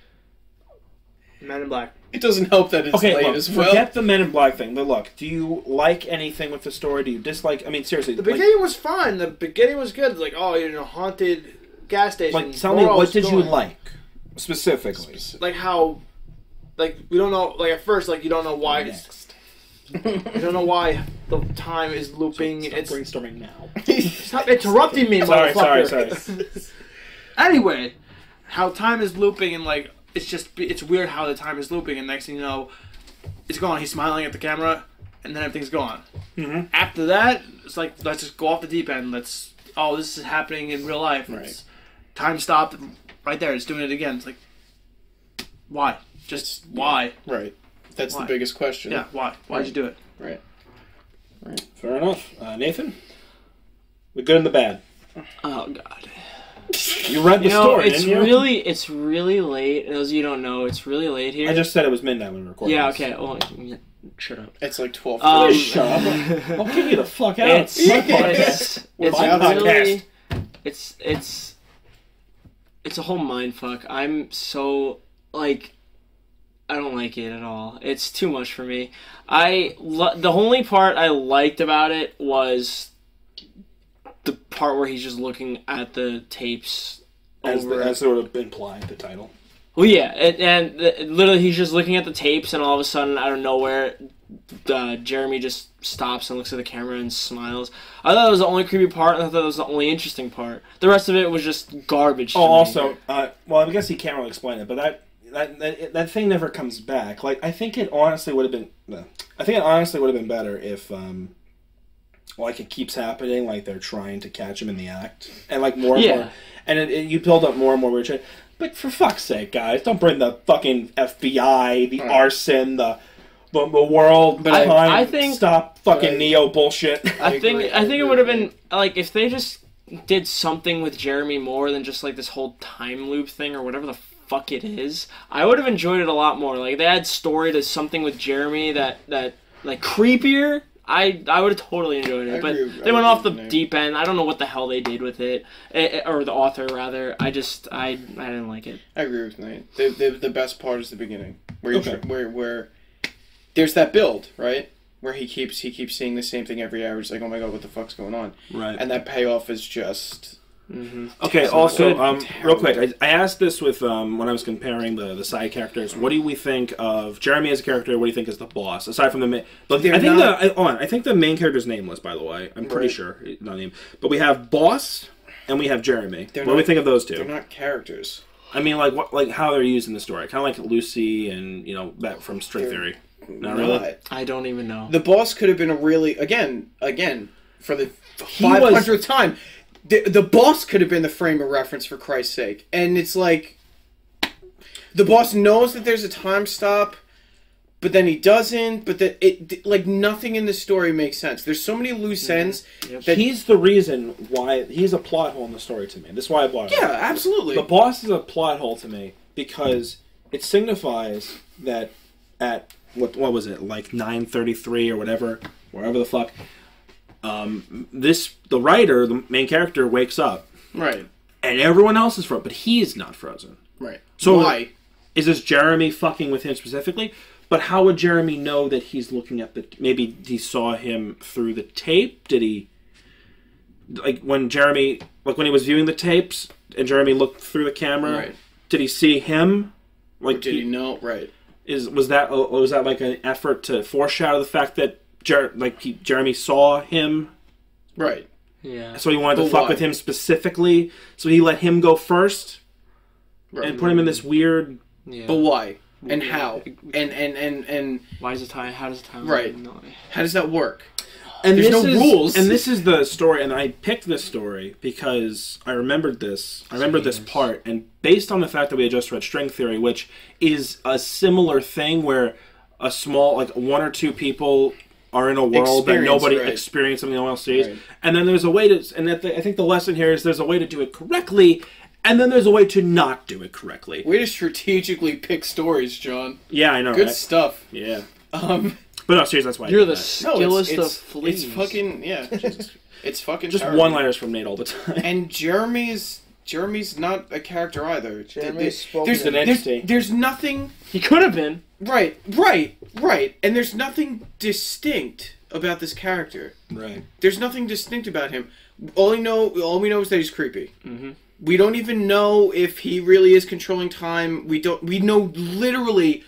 Men in Black. It doesn't help that it's okay, late look, as well. forget the Men in Black thing. But look, do you like anything with the story? Do you dislike? I mean, seriously, The like, beginning was fine. The beginning was good. Like, oh, you're in a haunted gas station. like tell me what else did you like specifically? Like how, like we don't know. Like at first, like you don't know why. Next. You don't know why the time is looping. Stop it's brainstorming now. stop interrupting me, Sorry, motherfucker. sorry, sorry. anyway, how time is looping and like it's just it's weird how the time is looping and next thing you know, it's gone. He's smiling at the camera, and then everything's gone. Mhm. After that, it's like let's just go off the deep end. Let's oh this is happening in real life. Right. It's- time stopped right there. It's doing it again. It's like why? Just why? right. That's Why? the biggest question. Yeah, why? Why'd you do it? Right. Fair enough. Uh, Nathan, the good and the bad. Oh god. You read the You know, story, it's didn't you? really it's really late. Those of you don't know, it's really late here. I just said it was midnight when we recorded. yeah. this. Okay. Oh, yeah, shut up. It's like twelve. Um, Shut up. I'll kick you the fuck out. It's Yeah. it's, it's my really it's it's it's a whole mind fuck. I'm so like I don't like it at all. It's too much for me. I lo- the only part I liked about it was the part where he's just looking at the tapes As, over. the, as sort of implied the title. well, yeah, and, and the, literally he's just looking at the tapes, and all of a sudden, out of nowhere, uh, Jeremy just stops and looks at the camera and smiles. I thought that was the only creepy part, and I thought that was the only interesting part. The rest of it was just garbage. Oh, also, uh, well, I guess he can't really explain it, but that that that, that thing never comes back. Like, I think it honestly would have been. I think it honestly would have been better if, um, like, it keeps happening, like they're trying to catch him in the act, and like more and Yeah. more, and it, it- you build up more and more weird shit. But for fuck's sake, guys, don't bring the fucking FBI, the Right. arson, the the, the world. But behind I think- stop fucking I- Neo bullshit. I, I think. I I think it would have been like if they just did something with Jeremy more than just like this whole time loop thing or whatever the fuck it is. I would have enjoyed it a lot more. Like they had story to something with Jeremy that that like creepier. I I would have totally enjoyed it, but agree they went off the with Nate. deep end. I don't know what the hell they did with it, Eh, eh, or the author rather. I just I I didn't like it. I agree with Nate. The, the, the best part is the beginning, where you Okay. where where there's that build right where he keeps he keeps seeing the same thing every hour. It's like, oh my god, what the fuck's going on? right. And that payoff is just hmm Okay. It's Also, um, real quick, I, I asked this with um, when I was comparing the the side characters. What do we think of Jeremy as a character? What do you think is the boss? Aside from the main, but They're I think not- the I, hold on, I think the main character's nameless. By the way, I'm pretty Right. sure not named. But we have boss and we have Jeremy. They're what do we think of those two? they're two? not characters. I mean, like what, like how they're used in the story, kind of like Lucy and you know that from String Theory. Not really. I don't even know. The boss could have been a really again again for the five hundredth was- time. The, the boss could have been the frame of reference for Christ's sake, and it's like the boss knows that there's a time stop, but then he doesn't. But that it like nothing in the story makes sense. There's so many loose mm-hmm. ends. That, He's the reason why he's a plot hole in the story to me. This is why I bought. it. yeah, up. absolutely. The boss is a plot hole to me because it signifies that at what what was it like nine thirty three or whatever, wherever the fuck. Um, this the writer, the main character, wakes up right, and everyone else is frozen, but he is not frozen. right. So- why? Is this Jeremy fucking with him specifically? But how would Jeremy know that he's looking at the? Maybe he saw him through the tape. Did he? Like when Jeremy, like when he was viewing the tapes, and Jeremy looked through the camera. Right. Did he see him? Like Did he- he know? Right. is was that was that like an effort to foreshadow the fact that Jer- like he, Jeremy saw him, Right. yeah. so he wanted to fuck why? with him specifically. So he let him go first Right. and put him in this weird. Yeah. but why? And Yeah. how? And and and and Why is it time? How does it time? Right. How does that work? And There's this no is, rules. And this is the story, and I picked this story because I remembered this. I remembered this part, and based on the fact that we had just read String Theory, which is a similar thing where a small, like one or two people are in a world that nobody right. experienced something else sees, Right. and then there's a way to, and that the, I think the lesson here is there's a way to do it correctly, and then there's a way to not do it correctly. Way to strategically pick stories, John. Yeah, I know. Good right? stuff. Yeah, Um, but no, seriously, that's why You're did the that. no, it's, of it's, fleas. it's fucking yeah. Just, it's fucking just terrible. one liners from Nate all the time. And Jeremy's Jeremy's not a character either. Jeremy's There- spoken there's, an there's, entity. there's nothing He could have been. right, right, right, and there's nothing distinct about this character. right. There's nothing distinct about him. All we know, all we know is that he's creepy. Mhm. We don't even know if he really is controlling time. We don't. We know literally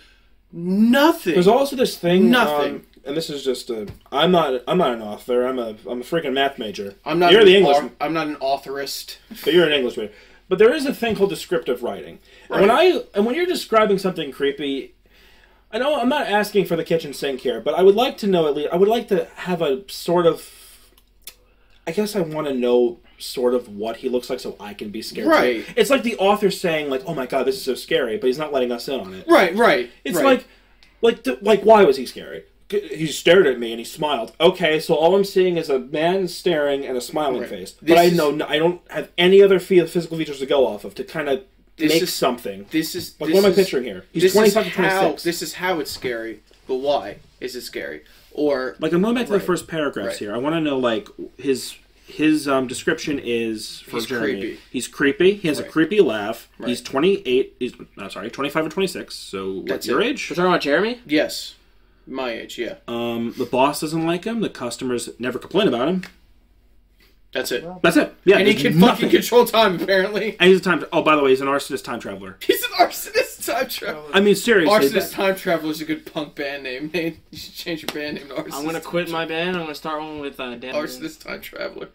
nothing. There's also this thing. Nothing. um, and this is just a. I'm not. I'm not an author. I'm a. I'm a freaking math major. I'm not. You're an the English, au- I'm not an authorist. but you're an English major. But there is a thing called descriptive writing. And when I and when you're describing something creepy, I know I'm not asking for the kitchen sink here, but I would like to know at least. I would like to have a sort of. I guess I want to know sort of what he looks like so I can be scared. too. Right. It's like the author saying like, "Oh my god, this is so scary," but he's not letting us in on it. Right. Right. It's right. like, like, like, why was he scary? C- He stared at me and he smiled. Okay, so all I'm seeing is a man staring and a smiling Right. face. This but I is- know I don't have any other physical features to go off of to kind of This make is- something. this is. Like, this what am I is- picturing here? He's this 25 is to how 26. this is how it's scary. But why is it scary? Or Like, I'm going back to Right. the first paragraphs Right. here. I want to know, like, his his um, description is for He's Jeremy. creepy. He's creepy. He has a creepy laugh. He's 28. He's no, sorry, 25 or 26. So what's That's your it. age? We're talking about Jeremy. Yes, my age. Yeah, Um, the boss doesn't like him. The customers never complain about him. that's it. That's it. Yeah, and he can nothing. fucking control time. Apparently, And he's a time. Oh, by the way, he's an arsonist time traveler. he's an arsonist time traveler. I mean, seriously. Arsonist that- Time Traveler is a good punk band name. Man, you should change your band name to Arsonist. I'm gonna quit my band. I'm gonna start one with uh, Dan. Arsonist Time Traveler.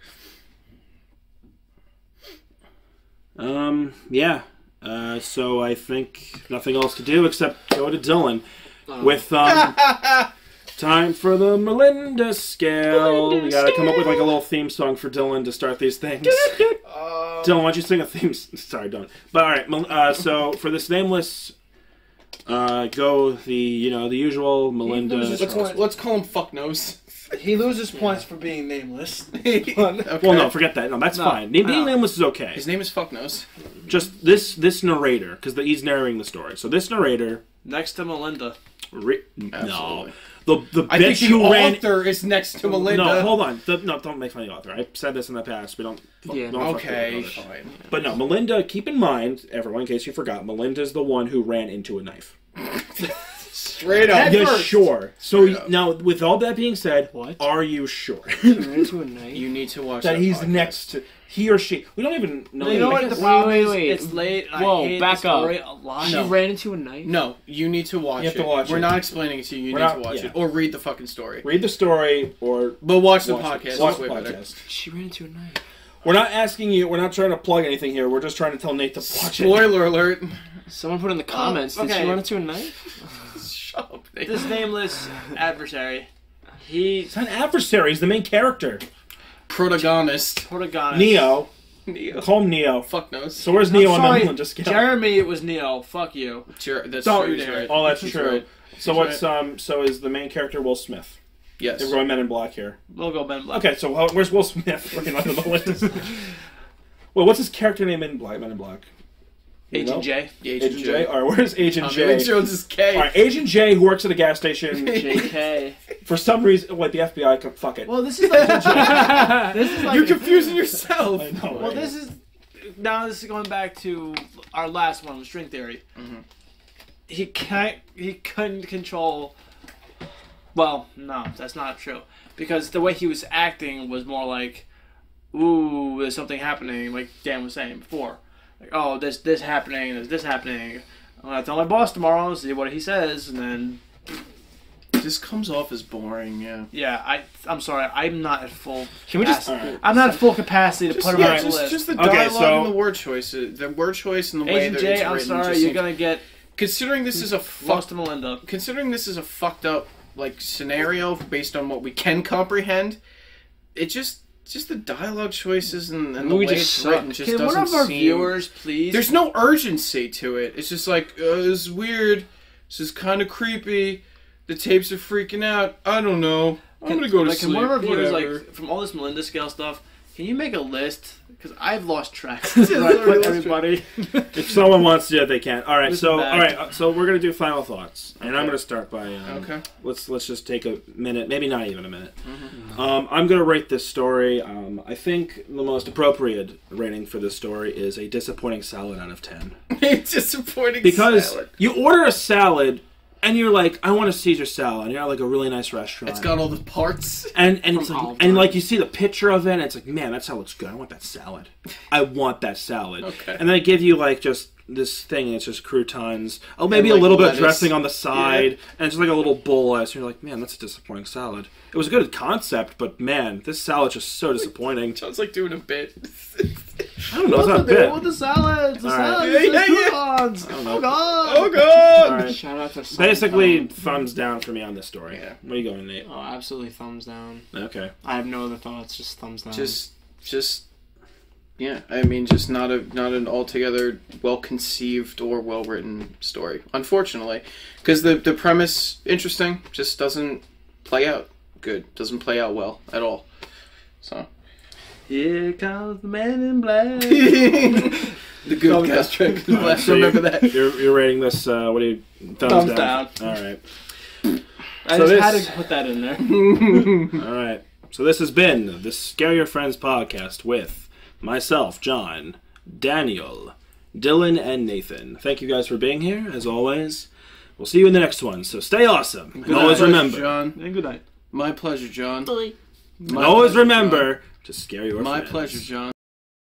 Um, yeah. Uh, so I think nothing else to do except go to Dylan Oh. with um, time for the Melinda scale. we gotta come up with like a little theme song for Dylan to start these things. Uh, Dylan, why don't you sing a theme? Sorry, don't. But all right. Uh, so for this nameless, uh, go the you know the usual Melinda. loses let's, point. let's call him Fuck Nose. He loses points for being nameless. okay. Well, no, forget that. No, that's No, fine. Being I nameless is okay. His name is Fuck Nose. Just this this narrator because he's narrating the story. So this narrator. Next to Melinda. Re- Absolutely. no, the the I think bitch the who ran. author is next to Melinda. No, hold on. The- no, don't make fun of the author. I said this in the past. We don't. Yeah. don't fuck Okay, with others. fine. But no, Melinda. Keep in mind, everyone, in case you forgot, Melinda's the one who ran into a knife. Straight up. Yeah, First. sure. So Straight up. now, with all that being said, What? are you sure into a knife. You need to watch that that he's podcast. next to he or she? We don't even know. you know what Wait, the Wait, problem wait, is? wait. It's late. Whoa, I back up. story. She No. ran into a knife. No, you need to watch You have it. to watch We're it. not explaining it to you. You We're need not- to watch yeah. it or read the fucking story. Read the story or But watch the watch podcast. Watch the way better. podcast. She ran into a knife. We're not asking you. We're not trying to plug anything here. We're just trying to tell Nate to watch it. Spoiler alert. Someone put in the comments. Did okay. she run into a knife? Shut up. Nate. This nameless adversary. He's It's not adversary. He's the main character. Protagonist. protagonist. Neo. Neo. Call him Neo. Fuck knows. So where's I'm Neo on the sorry, Melinda scale? Jeremy it was Neo. Fuck you. Sure, that's Don't true. you he's dare. right. Oh, that's He's true. right. So He's what's um? So is the main character Will Smith? Yes. We're going Men in Black here. We'll go Ben Black. Okay, so how- where's Will Smith? Working on the Melinda. well, what's his character name in Black Men in Black? You Agent know? J. Agent J. All right, where's Agent Tommy J? Lee Jones is K. All right, Agent J, who works at a gas station. JK. For some reason, like the FBI, could fuck it. well, this is like this is like You're confusing yourself. I know. Well, right? this is now. This is going back to our last one, string theory. Mm-hmm. He can't. He couldn't control. Well, no, that's not true. Because the way he was acting was more like, "Ooh, there's something happening." Like Dan was saying before, like, "Oh, this this happening. There's this happening." I'm gonna tell my boss tomorrow see what he says, and then This comes off as boring. Yeah. yeah, I I'm sorry, I'm not at full. Can we just- capacity- I'm not at full capacity to Just, put him yeah, on the just, list. just the Okay, dialogue so- and the word choice. uh, The word choice and the way Agent that J, it's I'm written. sorry, just you're gonna get Considering this is a fucked fuck, to Melinda. considering this is a fucked up like scenario based on what we can comprehend, it just just the dialogue choices and, and the Movie way just it's written just Can doesn't one of our seem. viewers please? There's no urgency to it. It's just like uh, this is weird. This is kind of creepy. The tapes are freaking out. I don't know. I'm Can- gonna go to like, sleep. Can one of our viewers, Whatever. like, from all this Melinda scale stuff, can you make a list? Because I've lost track. Yeah, Where I literally put everybody. If someone wants to, they can. All right, This so is all right, uh, so we're gonna do final thoughts, and I'm gonna start by um, okay. let's let's just take a minute, maybe not even a minute. Mm-hmm. Um, I'm gonna rate this story. Um, I think the most appropriate rating for this story is a disappointing salad out of ten Disappointing. because salad. you order a salad and you're like, I want a Caesar salad, and you're at like a really nice restaurant. it's got all the parts. and and it's like, and like you see the picture of it, and it's like, man, that salad looks good. I want that salad. I want that salad. Okay. And then they give you like just this thing, and it's just croutons. Oh, maybe like, a little bit of dressing on the side, and it's just like a little bowl. And you're like, man, that's a disappointing salad. It was a good concept, but man, this salad's just so disappointing. Sounds like doing a bit. I don't know. It's not a with the salads. The All right. salads. Yeah, the yeah, yeah. croutons. don't. Oh god. oh god! All right. Shout out to Basically, Seinfeld. thumbs down for me on this story. Yeah. Where are you going, Nate? Oh, absolutely thumbs down. Okay. I have no other thoughts. Just thumbs down. Just, just, yeah. I mean, just not a not an altogether well conceived or well written story. Unfortunately, because the the premise interesting just doesn't play out good. Doesn't play out well at all. So Here comes the man in black. the good Thumbs cast trick. So Remember you're, that. You're, you're rating this. Uh, what do you? Thumbs, Thumbs All right. I So just this- had to put that in there. All right. So this has been the Scare Your Friends podcast with myself, John, Daniel, Dylan, and Nathan. Thank you guys for being here, as always. We'll see you in the next one. So stay awesome. And Good always night, remember. John. And good night. My pleasure, John. And My always pleasure, remember to scare your My pleasure, John.